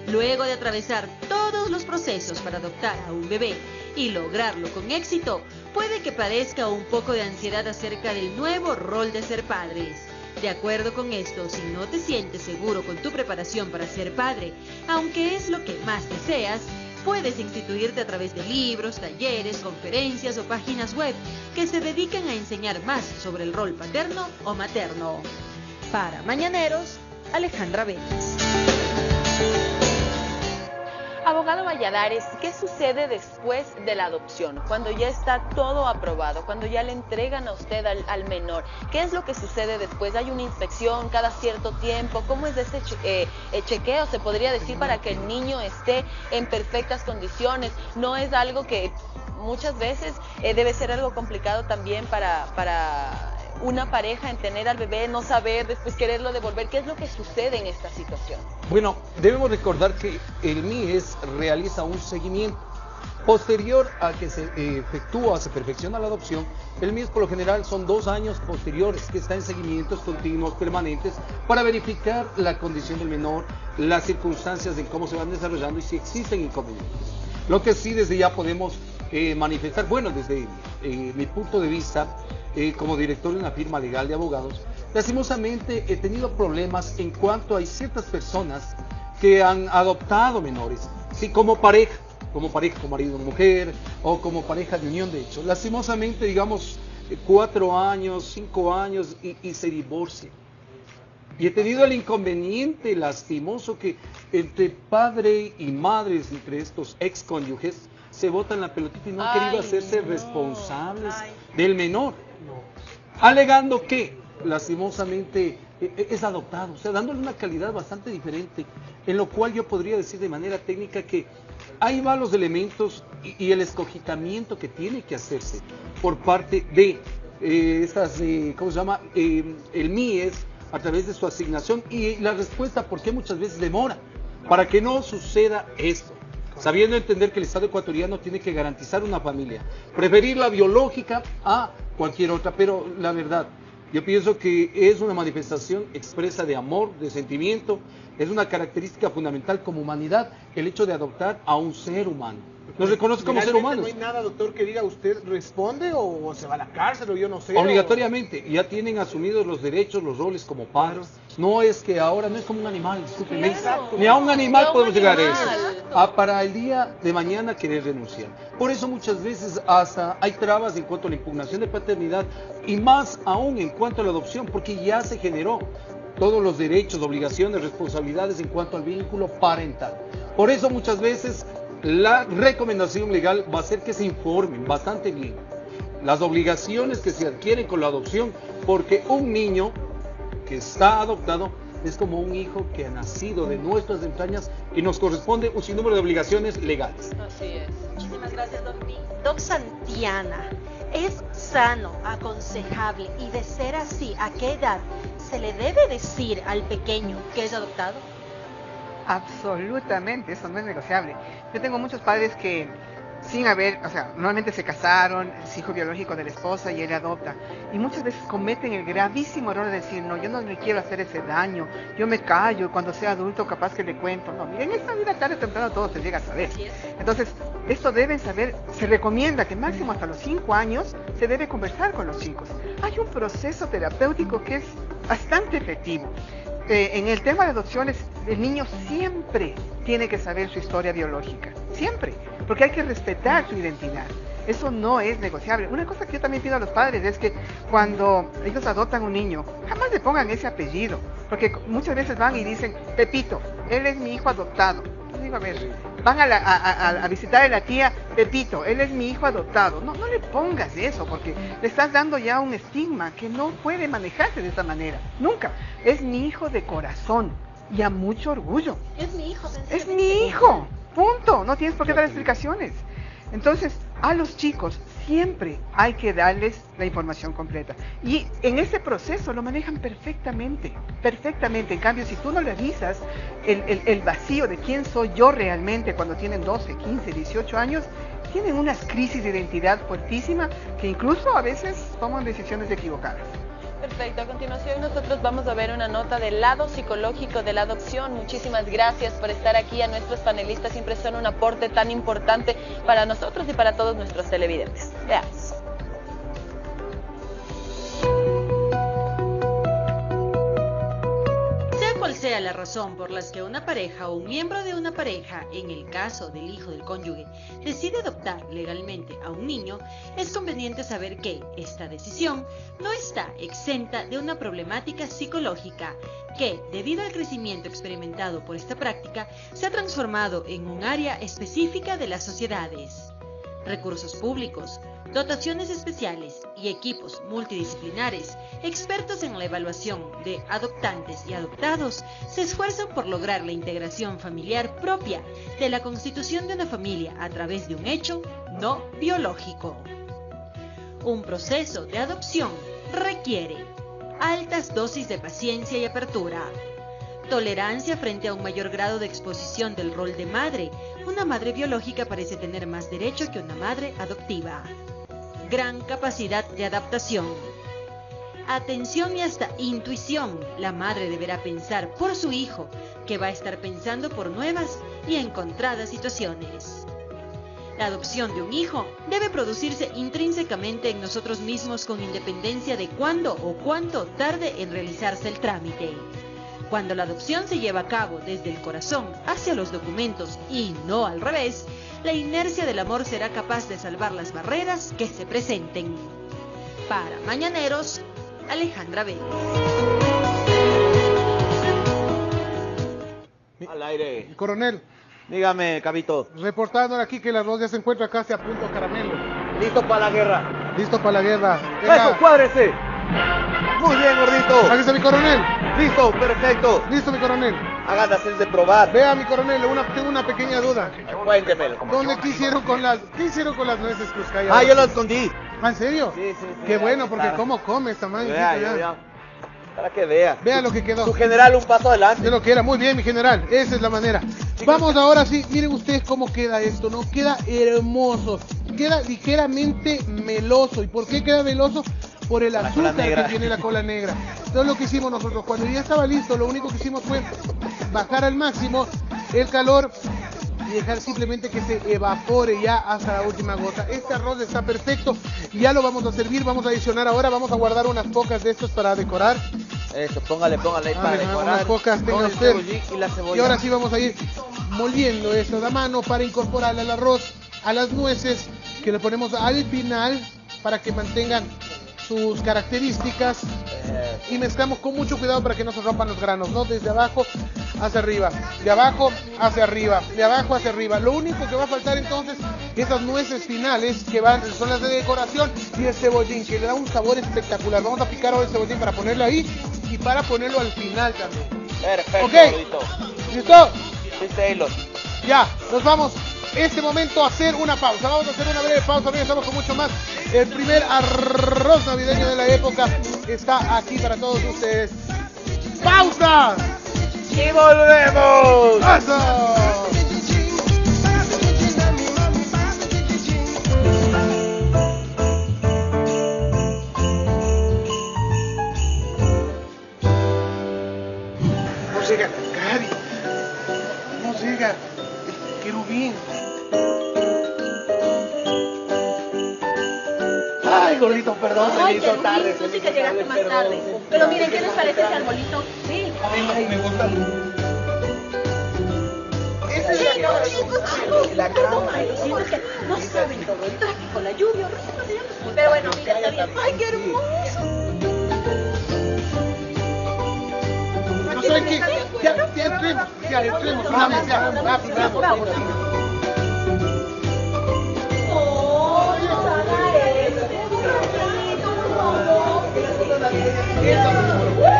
Luego de atravesar todos los procesos para adoptar a un bebé y lograrlo con éxito, puede que padezca un poco de ansiedad acerca del nuevo rol de ser padres. De acuerdo con esto, si no te sientes seguro con tu preparación para ser padre, aunque es lo que más deseas, puedes instituirte a través de libros, talleres, conferencias o páginas web que se dedican a enseñar más sobre el rol paterno o materno. Para Mañaneros, Alejandra Vélez. Abogado Valladares, ¿qué sucede después de la adopción? Cuando ya está todo aprobado, cuando ya le entregan a usted al, menor. ¿Qué es lo que sucede después? ¿Hay una inspección cada cierto tiempo? ¿Cómo es ese eh, eh, chequeo, se podría decir, para que el niño esté en perfectas condiciones? No es algo que muchas veces eh, debe ser algo complicado también para, para una pareja en tener al bebé, no saber, después quererlo devolver. ¿Qué es lo que sucede en esta situación? Bueno, debemos recordar que el MIES realiza un seguimiento. Posterior a que se eh, efectúa, se perfecciona la adopción, el MIES por lo general son dos años posteriores que está en seguimientos continuos, permanentes, para verificar la condición del menor, las circunstancias de cómo se van desarrollando y si existen inconvenientes. Lo que sí desde ya podemos eh, manifestar, bueno, desde eh, mi punto de vista, eh, como director de una firma legal de abogados, lastimosamente he tenido problemas en cuanto hay ciertas personas que han adoptado menores, sí, como pareja, como pareja, como marido mujer, o como pareja de unión de hecho. Lastimosamente, digamos, cuatro años, cinco años y, y se divorcian. Y he tenido el inconveniente lastimoso que entre padre y madres, entre estos ex cónyuges, se botan la pelotita y no han querido hacerse no. responsables del menor, alegando que lastimosamente e- e- es adoptado, o sea, dándole una calidad bastante diferente, en lo cual yo podría decir de manera técnica que ahí van los elementos y, y el escogitamiento que tiene que hacerse por parte de eh, estas, eh, ¿cómo se llama? Eh, el MIES a través de su asignación y la respuesta, ¿por qué muchas veces demora? Para que no suceda esto. Sabiendo entender que el Estado ecuatoriano tiene que garantizar una familia, preferir la biológica a cualquier otra, pero la verdad, yo pienso que es una manifestación expresa de amor, de sentimiento, es una característica fundamental como humanidad el hecho de adoptar a un ser humano. Nos reconoce como ser humanos. No hay nada, doctor, que diga usted responde o, se va a la cárcel o yo no sé. o- Obligatoriamente, ya tienen asumidos los derechos, los roles como padres. No es que ahora no es como un animal, discúlpeme. Exacto. Ni a un animal un podemos llegar a eso. A para el día de mañana querer renunciar. Por eso muchas veces hasta hay trabas en cuanto a la impugnación de paternidad y más aún en cuanto a la adopción, porque ya se generó todos los derechos, obligaciones, responsabilidades en cuanto al vínculo parental. Por eso muchas veces la recomendación legal va a ser que se informen bastante bien las obligaciones que se adquieren con la adopción, porque un niño que está adoptado es como un hijo que ha nacido de nuestras entrañas y nos corresponde un sinnúmero de obligaciones legales. Así es. Muchísimas gracias, Doc. Doc Santiana, ¿es sano, aconsejable y de ser así, a qué edad se le debe decir al pequeño que es adoptado? Absolutamente, eso no es negociable. Yo tengo muchos padres que sin haber, o sea, normalmente se casaron, es hijo biológico de la esposa y él adopta. Y muchas veces cometen el gravísimo error de decir, no, yo no le quiero hacer ese daño, yo me callo, cuando sea adulto capaz que le cuento. No, miren, en esta vida tarde o temprano todo se llega a saber. Entonces, esto deben saber, se recomienda que máximo hasta los 5 años se debe conversar con los chicos. Hay un proceso terapéutico que es bastante efectivo. Eh, en el tema de adopciones, el niño siempre tiene que saber su historia biológica, siempre, porque hay que respetar su identidad. Eso no es negociable. Una cosa que yo también pido a los padres es que cuando ellos adoptan un niño, jamás le pongan ese apellido, porque muchas veces van y dicen, Pepito, él es mi hijo adoptado. Digo, a ver, van a, la- a- a- a visitar a la tía, Pepito, él es mi hijo adoptado. No, no le pongas eso, porque le estás dando ya un estigma que no puede manejarse de esa manera. Nunca. Es mi hijo de corazón y a mucho orgullo. Es mi hijo. Es mi hijo. Punto. No tienes por qué dar explicaciones. Entonces, a los chicos siempre hay que darles la información completa. Y en ese proceso lo manejan perfectamente, perfectamente. En cambio, si tú no le avisas el, el- vacío de quién soy yo realmente cuando tienen 12, 15, 18 años, tienen unas crisis de identidad fuertísima que incluso a veces toman decisiones equivocadas. Perfecto, a continuación nosotros vamos a ver una nota del lado psicológico de la adopción. Muchísimas gracias por estar aquí, a nuestros panelistas siempre son un aporte tan importante para nosotros y para todos nuestros televidentes. Veamos. Sea la razón por las que una pareja o un miembro de una pareja, en el caso del hijo del cónyuge, decide adoptar legalmente a un niño, es conveniente saber que esta decisión no está exenta de una problemática psicológica que, debido al crecimiento experimentado por esta práctica, se ha transformado en un área específica de las sociedades. Recursos públicos, dotaciones especiales y equipos multidisciplinares, expertos en la evaluación de adoptantes y adoptados, se esfuerzan por lograr la integración familiar propia de la constitución de una familia a través de un hecho no biológico. Un proceso de adopción requiere altas dosis de paciencia y apertura, tolerancia frente a un mayor grado de exposición del rol de madre. Una madre biológica parece tener más derecho que una madre adoptiva. Gran capacidad de adaptación. Atención y hasta intuición. La madre deberá pensar por su hijo, que va a estar pensando por nuevas y encontradas situaciones. La adopción de un hijo debe producirse intrínsecamente en nosotros mismos con independencia de cuándo o cuánto tarde en realizarse el trámite. Cuando la adopción se lleva a cabo desde el corazón hacia los documentos y no al revés, la inercia del amor será capaz de salvar las barreras que se presenten. Para Mañaneros, Alejandra Vélez. Al aire. Coronel. Dígame, Cabito. Reportando aquí que el arroz ya se encuentra casi a punto caramelo. Listo para la guerra. Listo para la guerra. Eso, cuádrese. Muy bien, gordito. Aquí está mi coronel. Listo, perfecto. Listo, mi coronel. Hagan hacer de probar. Vea, mi coronel, una, tengo una pequeña duda. Cuéntemelo. ¿Dónde qué hicieron con las, qué hicieron con las nueces cruzcadas? Ah, yo las escondí. ¿Ah, en serio? Sí, sí, sí. Qué bueno, porque cómo come esta madre. Para que vea. Vea lo que quedó. Su general, un paso adelante. De lo que era, muy bien, mi general. Esa es la manera. Vamos ahora sí, miren ustedes cómo queda esto, ¿no? Queda hermoso. Queda ligeramente meloso. ¿Y por qué queda meloso? Por el La azúcar que tiene la cola negra. Entonces lo que hicimos nosotros, cuando ya estaba listo, lo único que hicimos fue bajar al máximo el calor y dejar simplemente que se evapore ya hasta la última gota. Este arroz está perfecto, ya lo vamos a servir, vamos a adicionar ahora, vamos a guardar unas pocas de estos para decorar. Eso, póngale, póngale ahí Ah, para decorar. pocas y la cebolla. Y ahora sí vamos a ir moliendo esto de mano para incorporarle al arroz, a las nueces que le ponemos al final para que mantengan sus características y mezclamos con mucho cuidado para que no se rompan los granos, ¿no? Desde abajo hacia arriba, de abajo hacia arriba, de abajo hacia arriba. Lo único que va a faltar entonces, esas nueces finales que van, son las de decoración y el cebollín, que le da un sabor espectacular. Vamos a picar ahora el cebollín para ponerlo ahí y para ponerlo al final también. Perfecto, Ok. gordito. ¿Listo? Sí, Taylor. Ya, nos vamos este momento a hacer una pausa. Vamos a hacer una breve pausa, regresamos con mucho más. El primer arroz navideño de la época está aquí para todos ustedes. ¡Pausa! ¡Y volvemos! ¡Eso! Ay, gordito, perdón, se me hizo tarde. tú sí que llegaste más tarde. Pero miren, ¿qué les parece ese arbolito? Sí. Ay, me gusta. La no, saben todo el tráfico, la lluvia, sé, pero bueno, mira, está bien. Ay, qué hermoso. No saben qué. Ya, ya entremos, ya entremos, vez, ya, rápido, rápido, ¡Vamos!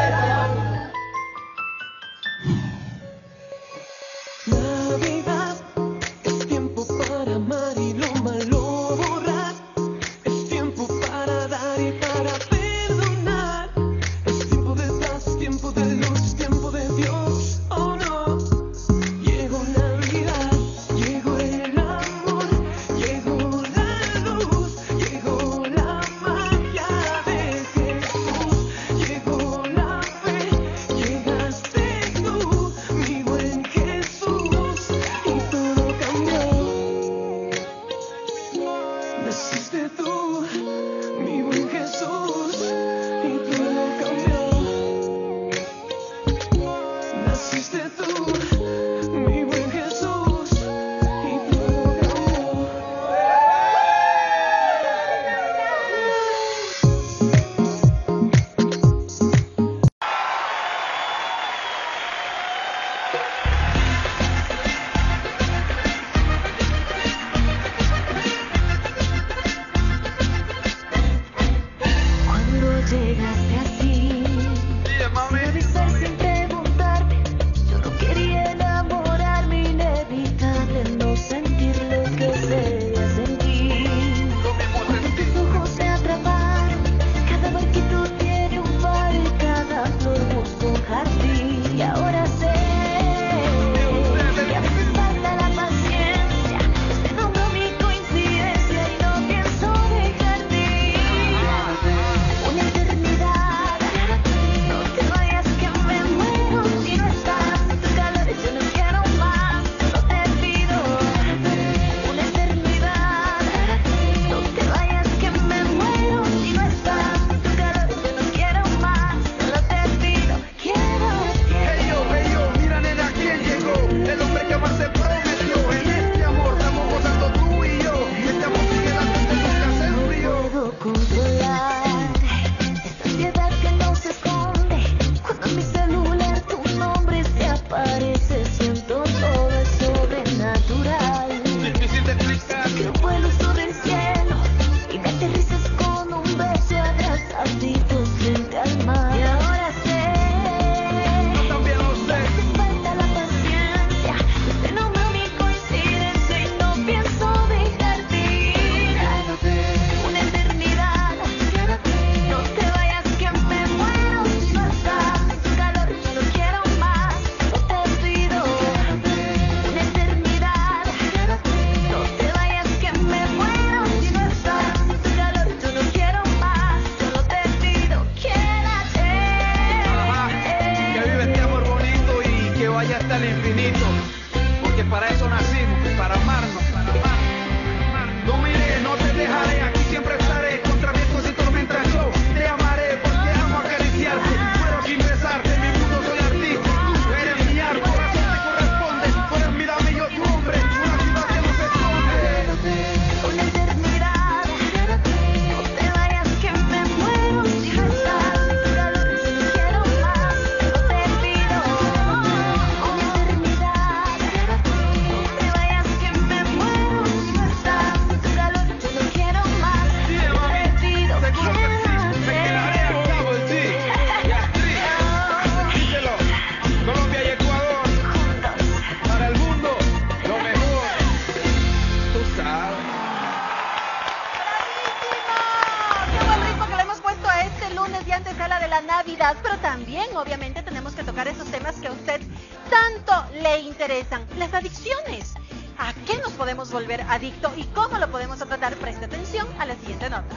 Las adicciones. ¿A qué nos podemos volver adicto y cómo lo podemos tratar? Preste atención a la siguiente nota.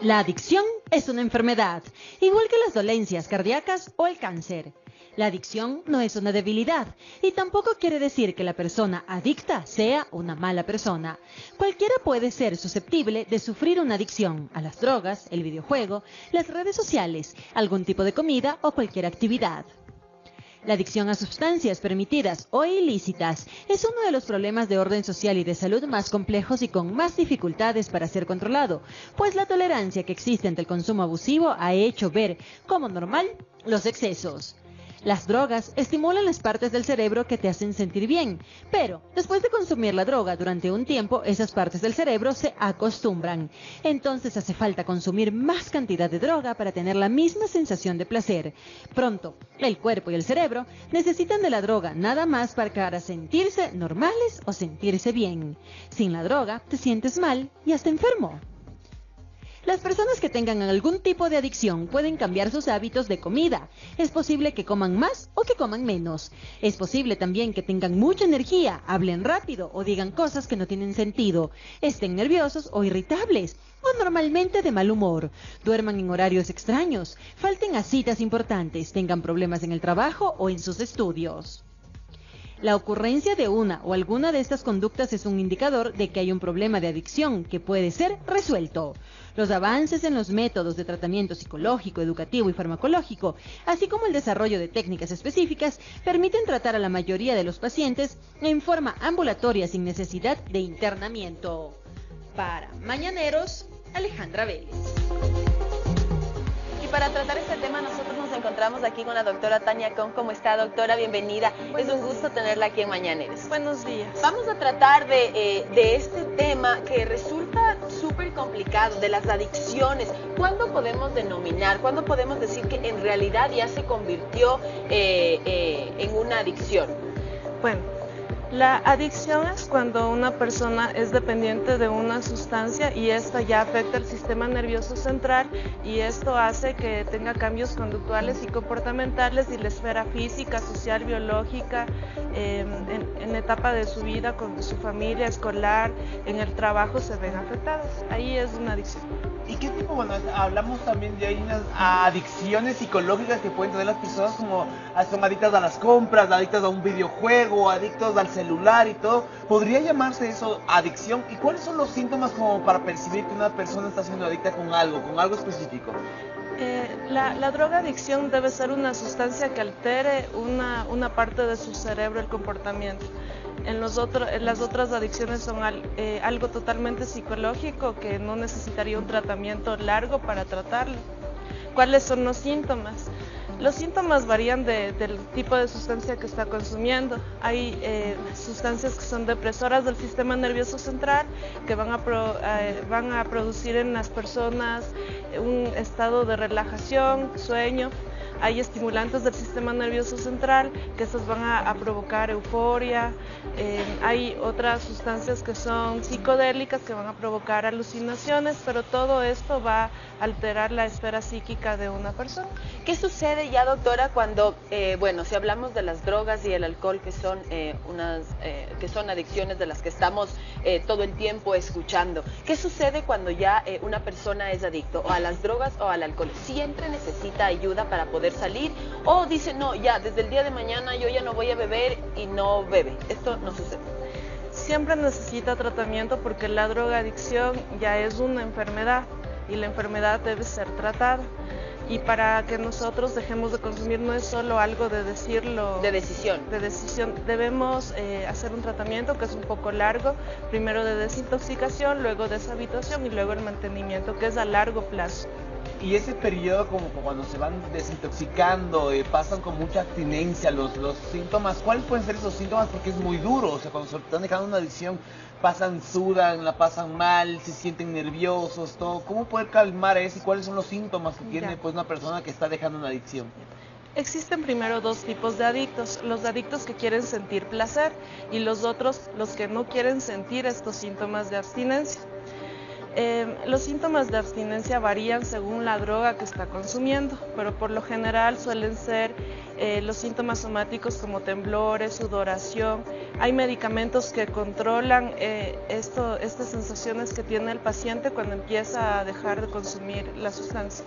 La adicción es una enfermedad, igual que las dolencias cardíacas o el cáncer. La adicción no es una debilidad y tampoco quiere decir que la persona adicta sea una mala persona. Cualquiera puede ser susceptible de sufrir una adicción a las drogas, el videojuego, las redes sociales, algún tipo de comida o cualquier actividad. La adicción a sustancias permitidas o ilícitas es uno de los problemas de orden social y de salud más complejos y con más dificultades para ser controlado, pues la tolerancia que existe ante el consumo abusivo ha hecho ver como normal los excesos. Las drogas estimulan las partes del cerebro que te hacen sentir bien, pero después de consumir la droga durante un tiempo, esas partes del cerebro se acostumbran. Entonces hace falta consumir más cantidad de droga para tener la misma sensación de placer. Pronto, el cuerpo y el cerebro necesitan de la droga nada más para sentirse normales o sentirse bien. Sin la droga, te sientes mal y hasta enfermo. Las personas que tengan algún tipo de adicción pueden cambiar sus hábitos de comida. Es posible que coman más o que coman menos. Es posible también que tengan mucha energía, hablen rápido o digan cosas que no tienen sentido, estén nerviosos o irritables o normalmente de mal humor, duerman en horarios extraños, falten a citas importantes, tengan problemas en el trabajo o en sus estudios. La ocurrencia de una o alguna de estas conductas es un indicador de que hay un problema de adicción que puede ser resuelto. Los avances en los métodos de tratamiento psicológico, educativo y farmacológico, así como el desarrollo de técnicas específicas, permiten tratar a la mayoría de los pacientes en forma ambulatoria sin necesidad de internamiento. Para Mañaneros, Alejandra Vélez. Para tratar este tema nosotros nos encontramos aquí con la doctora Tania Con. ¿Cómo está, doctora? Bienvenida. es un gusto tenerla aquí en Mañaneros. Buenos días. Vamos a tratar de, eh, de este tema que resulta súper complicado, de las adicciones. ¿Cuándo podemos denominar, cuándo podemos decir que en realidad ya se convirtió eh, eh, en una adicción? Bueno, la adicción es cuando una persona es dependiente de una sustancia y esta ya afecta el sistema nervioso central y esto hace que tenga cambios conductuales y comportamentales y la esfera física, social, biológica, eh, en, en etapa de su vida con su familia escolar, en el trabajo se ven afectadas. Ahí es una adicción. ¿Y qué tipo? Bueno, hablamos también de hay unas adicciones psicológicas que pueden tener las personas como son adictas a las compras, adictas a un videojuego, adictos al celular y todo. ¿Podría llamarse eso adicción? ¿Y cuáles son los síntomas como para percibir que una persona está siendo adicta con algo, con algo específico? Eh, la, la drogadicción debe ser una sustancia que altere una, una parte de su cerebro, el comportamiento. En, los otro- las otras adicciones son al- eh, algo totalmente psicológico que no necesitaría un tratamiento largo para tratarlo. ¿Cuáles son los síntomas? Los síntomas varían de- del tipo de sustancia que está consumiendo. Hay eh, sustancias que son depresoras del sistema nervioso central que van a, eh, van a producir en las personas un estado de relajación, sueño. Hay estimulantes del sistema nervioso central que estos van a, a provocar euforia. Eh, hay otras sustancias que son psicodélicas que van a provocar alucinaciones, pero todo esto va a alterar la esfera psíquica de una persona. ¿Qué sucede ya, doctora, cuando, eh, bueno, si hablamos de las drogas y el alcohol, que son eh, unas, eh, que son adicciones de las que estamos eh, todo el tiempo escuchando? ¿Qué sucede cuando ya eh, una persona es adicto o a las drogas o al alcohol? ¿Siempre necesita ayuda para poder salir? ¿O dice, no, ya, desde el día de mañana yo ya no voy a beber y no bebe? Esto no sucede. Siempre necesita tratamiento porque la drogadicción ya es una enfermedad y la enfermedad debe ser tratada. Y para que nosotros dejemos de consumir no es solo algo de decirlo. De decisión. De decisión. Debemos eh, hacer un tratamiento que es un poco largo, primero de desintoxicación, luego deshabituación y luego el mantenimiento, que es a largo plazo. Y ese periodo como cuando se van desintoxicando, eh, pasan con mucha abstinencia los, los síntomas, ¿cuáles pueden ser esos síntomas? Porque es muy duro, o sea, cuando se están dejando una adicción, pasan, sudan, la pasan mal, se sienten nerviosos, todo. ¿Cómo poder calmar eso y cuáles son los síntomas que tiene pues una persona que está dejando una adicción? Existen primero dos tipos de adictos, los adictos que quieren sentir placer y los otros los que no quieren sentir estos síntomas de abstinencia. Eh, los síntomas de abstinencia varían según la droga que está consumiendo, pero por lo general suelen ser eh, los síntomas somáticos como temblores, sudoración. Hay medicamentos que controlan eh, estas sensaciones que tiene el paciente cuando empieza a dejar de consumir la sustancia.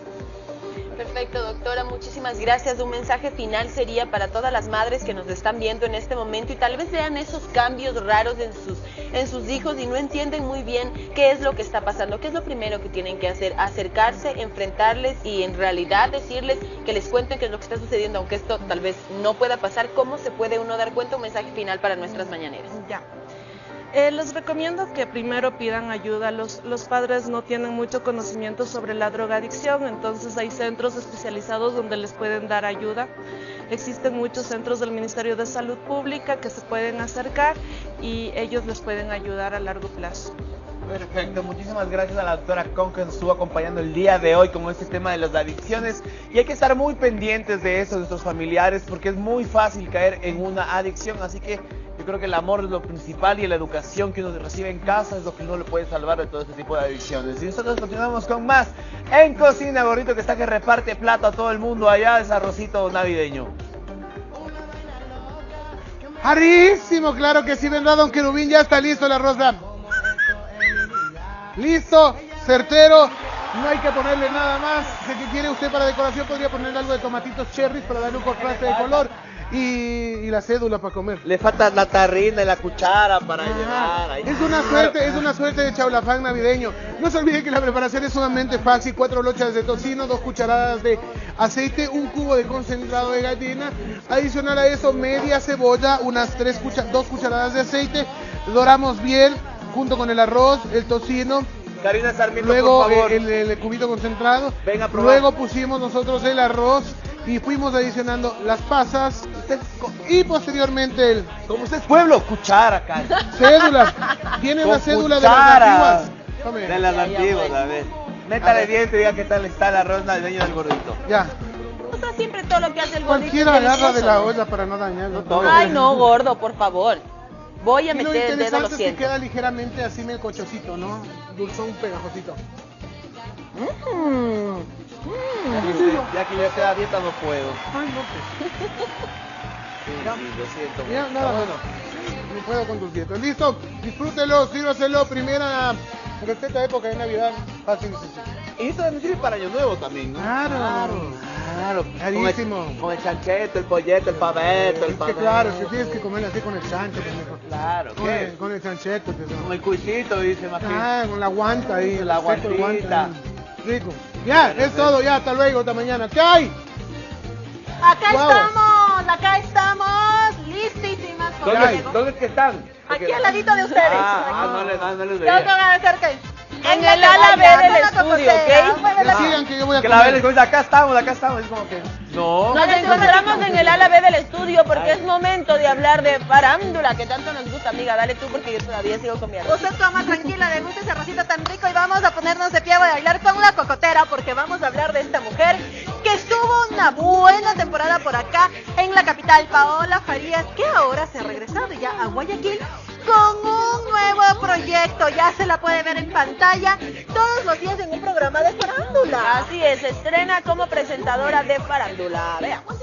Perfecto, doctora, muchísimas gracias. Un mensaje final sería para todas las madres que nos están viendo en este momento y tal vez vean esos cambios raros en sus, en sus hijos y no entienden muy bien qué es lo que está pasando, qué es lo primero que tienen que hacer, acercarse, enfrentarles y en realidad decirles que les cuenten qué es lo que está sucediendo, aunque esto tal vez no pueda pasar, cómo se puede uno dar cuenta, un mensaje final para nuestras mañaneras. Ya. Eh, les recomiendo que primero pidan ayuda. Los, padres no tienen mucho conocimiento sobre la drogadicción, entonces hay centros especializados donde les pueden dar ayuda. Existen muchos centros del Ministerio de Salud Pública que se pueden acercar y ellos les pueden ayudar a largo plazo. Perfecto, muchísimas gracias a la doctora Con que nos estuvo acompañando el día de hoy con este tema de las adicciones y hay que estar muy pendientes de eso, de nuestros familiares, porque es muy fácil caer en una adicción, así que creo que el amor es lo principal y la educación que uno recibe en casa es lo que uno le puede salvar de todo este tipo de adicciones. Y nosotros continuamos con más en Cocina Gordito que está que reparte plato a todo el mundo allá, es arrocito navideño. Harísimo, claro que sí, vendrá Don Querubín, ya está listo el arroz. vean. Listo, certero, no hay que ponerle nada más. Si quiere usted para decoración podría ponerle algo de tomatitos cherries para darle un contraste de color y, y la cédula para comer. Le falta la tarrina y la cuchara para llevar. ahí. Es una suerte, es una suerte de chaulafán navideño. No se olvide que la preparación es sumamente fácil. Cuatro lochas de tocino, dos cucharadas de aceite, un cubo de concentrado de gallina. Adicional a eso, media cebolla, unas tres cucha- dos cucharadas de aceite. Doramos bien junto con el arroz, el tocino. Karina Sarmiento, Luego por favor. el, el cubito concentrado. Venga. Luego pusimos nosotros el arroz y fuimos adicionando las pasas y posteriormente el Como usted es pueblo, cuchara, acá. cédula. Tiene Con la cédula de las antiguas. De las antiguas, a ver. Métale diente y diga qué tal está el arroz navideño del gordito. Ya. Nosotros siempre todo lo que hace el gordito Cualquiera agarra de la ¿no? olla para no dañarlo. Ay, no, gordo, por favor. Voy a Y lo meter el dedo, interesante lo es que siento. queda ligeramente así medio cochocito, ¿no? Dulzón pegajosito. Mm. Ya que- yo estoy a dieta no puedo. Ay, no, pues. Sí, sí, lo siento. Mira, nada bueno. No puedo con tus dietas. Listo, disfrútelo, sírvaselo. Primera receta de época de Navidad. Fácil y esto también sirve para año nuevo también, ¿no? Claro. Claro. Clarísimo. Con el, con el chancheto, el polleto, el paveto, el Es que paveto. claro, que tienes que comer así con el chancho, pendejo. Claro, Con ¿qué? el, con el chancheto, tesoro. Con el cuisito, dice más Ah, con la guanta ahí. La seco, el guantita. guanta. Rico. Ya, es todo, ya, hasta luego, hasta mañana. ¿Qué hay? Acá estamos, acá estamos, listísimas. con ¿Dónde. ¿Dónde es que están? Aquí al ladito de ustedes. Ah, ah, no les, ah, no les Tengo que veía. acerquen. En el ala B del estudio, ¿ok? Que sigan que yo voy a Que la comer. ven, dice, acá estamos, acá estamos. Es como que, no. Nos encontramos en el ala B del estudio porque es momento de hablar de farándula que tanto nos gusta, amiga. Dale tú porque yo todavía sigo comiendo. Usted toma tranquila, le gusta ese arrocito tan rico y vamos a ponernos de pie a bailar con la cocotera porque vamos a hablar de esta mujer que estuvo una buena temporada por acá en la capital, Paola Farías, que ahora se ha regresado ya a Guayaquil con un nuevo proyecto. Ya se la puede ver en pantalla todos los días en un programa de farándula. Así es, se estrena como presentadora de farándula. Veamos.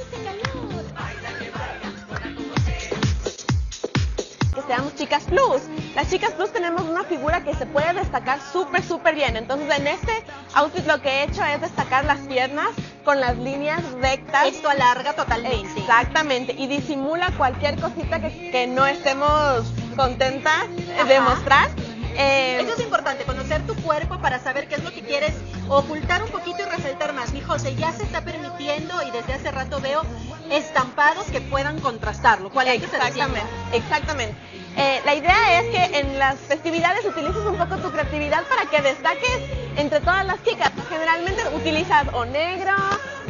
Que seamos Chicas Plus. Las Chicas Plus tenemos una figura que se puede destacar súper, súper bien. Entonces en este outfit lo que he hecho es destacar las piernas con las líneas rectas. Esto alarga totalmente. Exactamente. Y disimula cualquier cosita que, que no estemos contentas Ajá. de mostrar. Eh, Eso es importante, conocer tu cuerpo para saber qué es lo que quieres ocultar un poquito y resaltar más. Mi José, ya se está permitiendo y desde hace rato veo estampados que puedan contrastarlo. ¿Cuál es Exactamente, exactamente. Eh, la idea es que en las festividades utilices un poco tu creatividad para que destaques entre todas las chicas. Generalmente utilizas o negro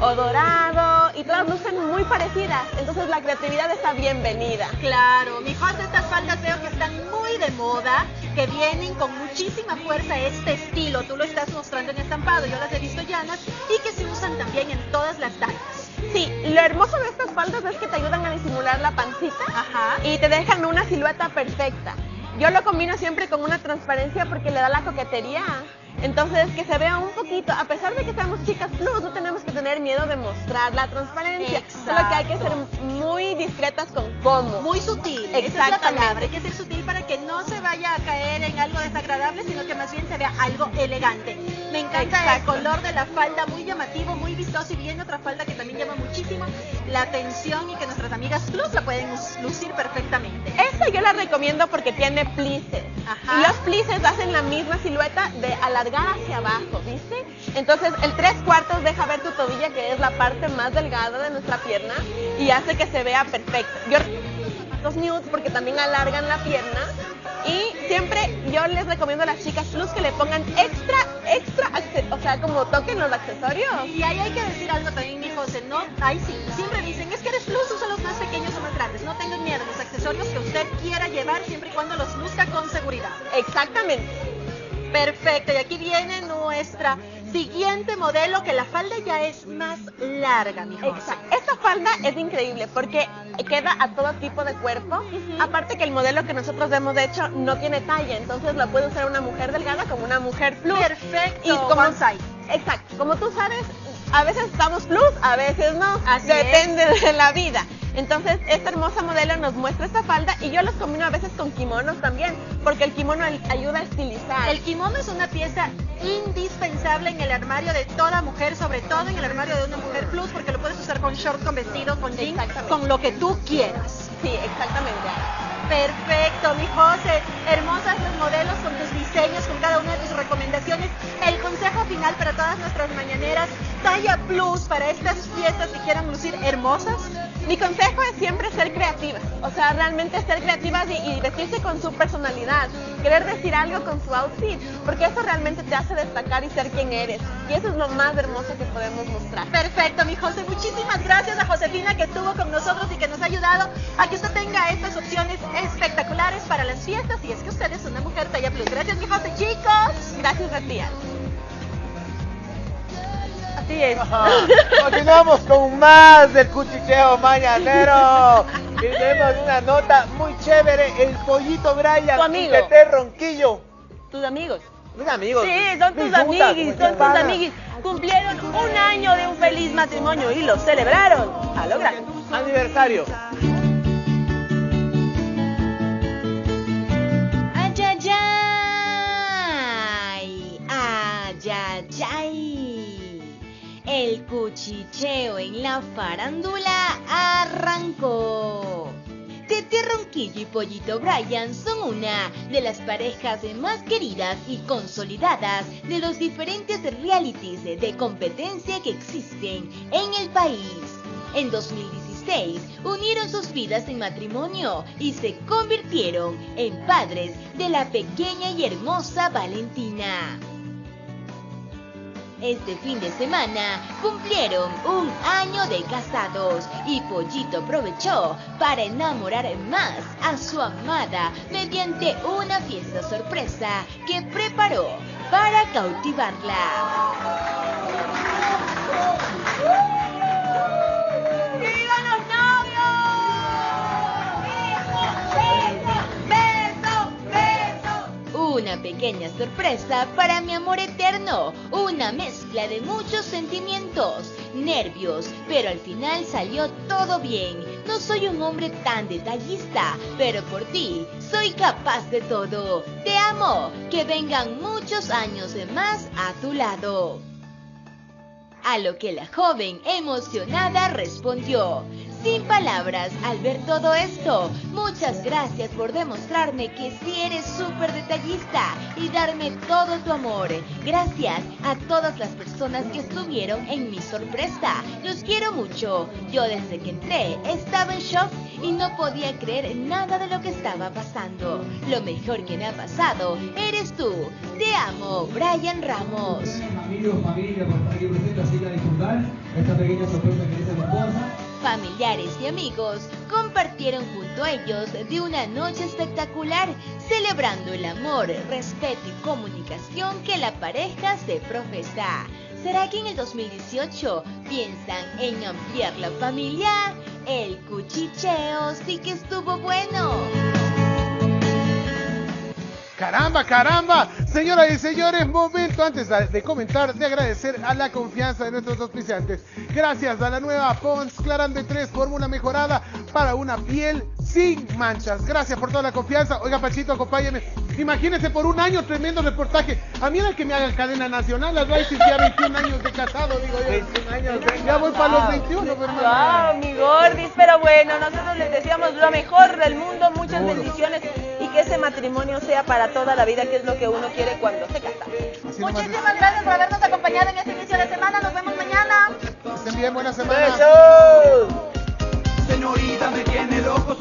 o dorado y todas lucen muy parecidas. Entonces la creatividad está bienvenida. Claro, mi José, estas faldas veo que están muy de moda, que vienen con muchísima fuerza este estilo. Tú lo estás mostrando en estampado, yo las he visto llanas y que se usan también en todas las tallas. Sí, lo hermoso de estas faldas es que te ayudan a disimular la pancita y te dejan una silueta perfecta. Yo lo combino siempre con una transparencia porque le da la coquetería Entonces, que se vea un poquito, a pesar de que seamos chicas plus, no tenemos que tener miedo de mostrar la transparencia. Solo que hay que ser muy discretas con cómo. Muy sutil. Esa es la Exactamente. palabra. Hay que ser sutil para que no se vaya a caer en algo desagradable, sino que más bien se vea algo elegante. Me encanta el Exacto. color de la falda, muy llamativo, muy vistoso y viene otra falda que también llama muchísimo la atención y que nuestras amigas plus la pueden lucir perfectamente. Esta yo la recomiendo porque tiene plices. Ajá. Y los plices hacen la misma silueta de alargar hacia abajo, ¿viste? Entonces el tres cuartos deja ver tu tobilla, que es la parte más delgada de nuestra pierna, y hace que se vea perfecto. Yo los nudes porque también alargan la pierna. Y siempre yo les recomiendo a las chicas plus que le pongan extra, extra, o sea, como toquen los accesorios. Y ahí hay que decir algo también, mi José, no, ahí sí, siempre dicen, es que eres plus, usa los más pequeños o más grandes, no tengan miedo, los accesorios que usted quiera llevar siempre y cuando los luzca con seguridad. Exactamente. Perfecto, y aquí viene nuestra siguiente modelo, que la falda ya es más larga, mi José. Exacto. Esta falda es increíble porque queda a todo tipo de cuerpo. Aparte que el modelo que nosotros hemos hecho no tiene talla, entonces lo puede usar una mujer delgada como una mujer plus. Perfecto, Y como. Exacto. Como tú sabes, a veces estamos plus, a veces no. Así Depende de la vida. Entonces, esta hermosa modelo nos muestra esta falda y yo los combino a veces con kimonos también, porque el kimono ay- ayuda a estilizar. El kimono es una pieza indispensable en el armario de toda mujer, sobre todo en el armario de una mujer plus, porque lo puedes usar con short, con vestido, con jeans, con lo que tú quieras. Sí, exactamente. Perfecto, mi José. Hermosas los modelos con tus diseños, con cada una de tus recomendaciones. El consejo final para todas nuestras mañaneras, talla plus para estas fiestas que quieran lucir hermosas. Mi consejo es siempre ser creativas, o sea, realmente ser creativas y, y vestirse con su personalidad, querer decir algo con su outfit, porque eso realmente te hace destacar y ser quien eres. Y eso es lo más hermoso que podemos mostrar. Perfecto, mi José. Muchísimas gracias a Josefina que estuvo con nosotros y que nos ha ayudado a que usted tenga estas opciones espectaculares para las fiestas. Y es que usted es una mujer talla plus. Gracias, mi José, chicos. Gracias a ti. Así es. Continuamos con más del cuchicheo mañanero. Y tenemos una nota muy chévere. El pollito Brian Tu amigo. y Tete Ronquillo. Tus amigos. Mis amigos. Sí, son tus amiguis, son tus amiguis. Cumplieron un año de un feliz matrimonio y lo celebraron a lo grande. Aniversario. Cuchicheo en la farándula arrancó. Tete Ronquillo y Pollito Bryan son una de las parejas más queridas y consolidadas de los diferentes realities de competencia que existen en el país. En 2016 unieron sus vidas en matrimonio y se convirtieron en padres de la pequeña y hermosa Valentina. Este fin de semana cumplieron un año de casados y Pollito aprovechó para enamorar más a su amada mediante una fiesta sorpresa que preparó para cautivarla. Una pequeña sorpresa para mi amor eterno, una mezcla de muchos sentimientos, nervios, pero al final salió todo bien. No soy un hombre tan detallista, pero por ti soy capaz de todo. Te amo, que vengan muchos años de más a tu lado. A lo que la joven emocionada respondió, sin palabras al ver todo esto, muchas gracias por demostrarme que sí eres súper detallista y darme todo tu amor. Gracias a todas las personas que estuvieron en mi sorpresa. Los quiero mucho. Yo desde que entré estaba en shock y no podía creer nada de lo que estaba pasando. Lo mejor que me ha pasado eres tú. Te amo, Brian Ramos. Amigos, familia, por aquí presente, así que esta pequeña sorpresa que dice mi esposa. Familiares y amigos compartieron junto a ellos de una noche espectacular, celebrando el amor, respeto y comunicación que la pareja se profesa. ¿Será que en el 2018 piensan en ampliar la familia? El cuchicheo sí que estuvo bueno. Caramba, caramba. Señoras y señores, momento antes de comentar, de agradecer a la confianza de nuestros auspiciantes. Gracias a la nueva Pons Claran de 3, fórmula mejorada para una piel sin manchas. Gracias por toda la confianza. Oiga, Pachito, acompáñeme. Imagínese por un año tremendo reportaje. A mí era que me haga cadena nacional. Las Rices ya 21 años de casado, digo yo. 21 años. Ya voy para los 21, pero Wow, mi gordis, pero bueno, nosotros les deseamos lo mejor del mundo, muchas bendiciones y que ese matrimonio sea para toda la vida, que es lo que uno quiere cuando se casa. Muchísimas gracias por habernos acompañado en este inicio de semana. Nos vemos mañana. Estén bien, buena semana. ¡Besos! Señorita me tiene loco.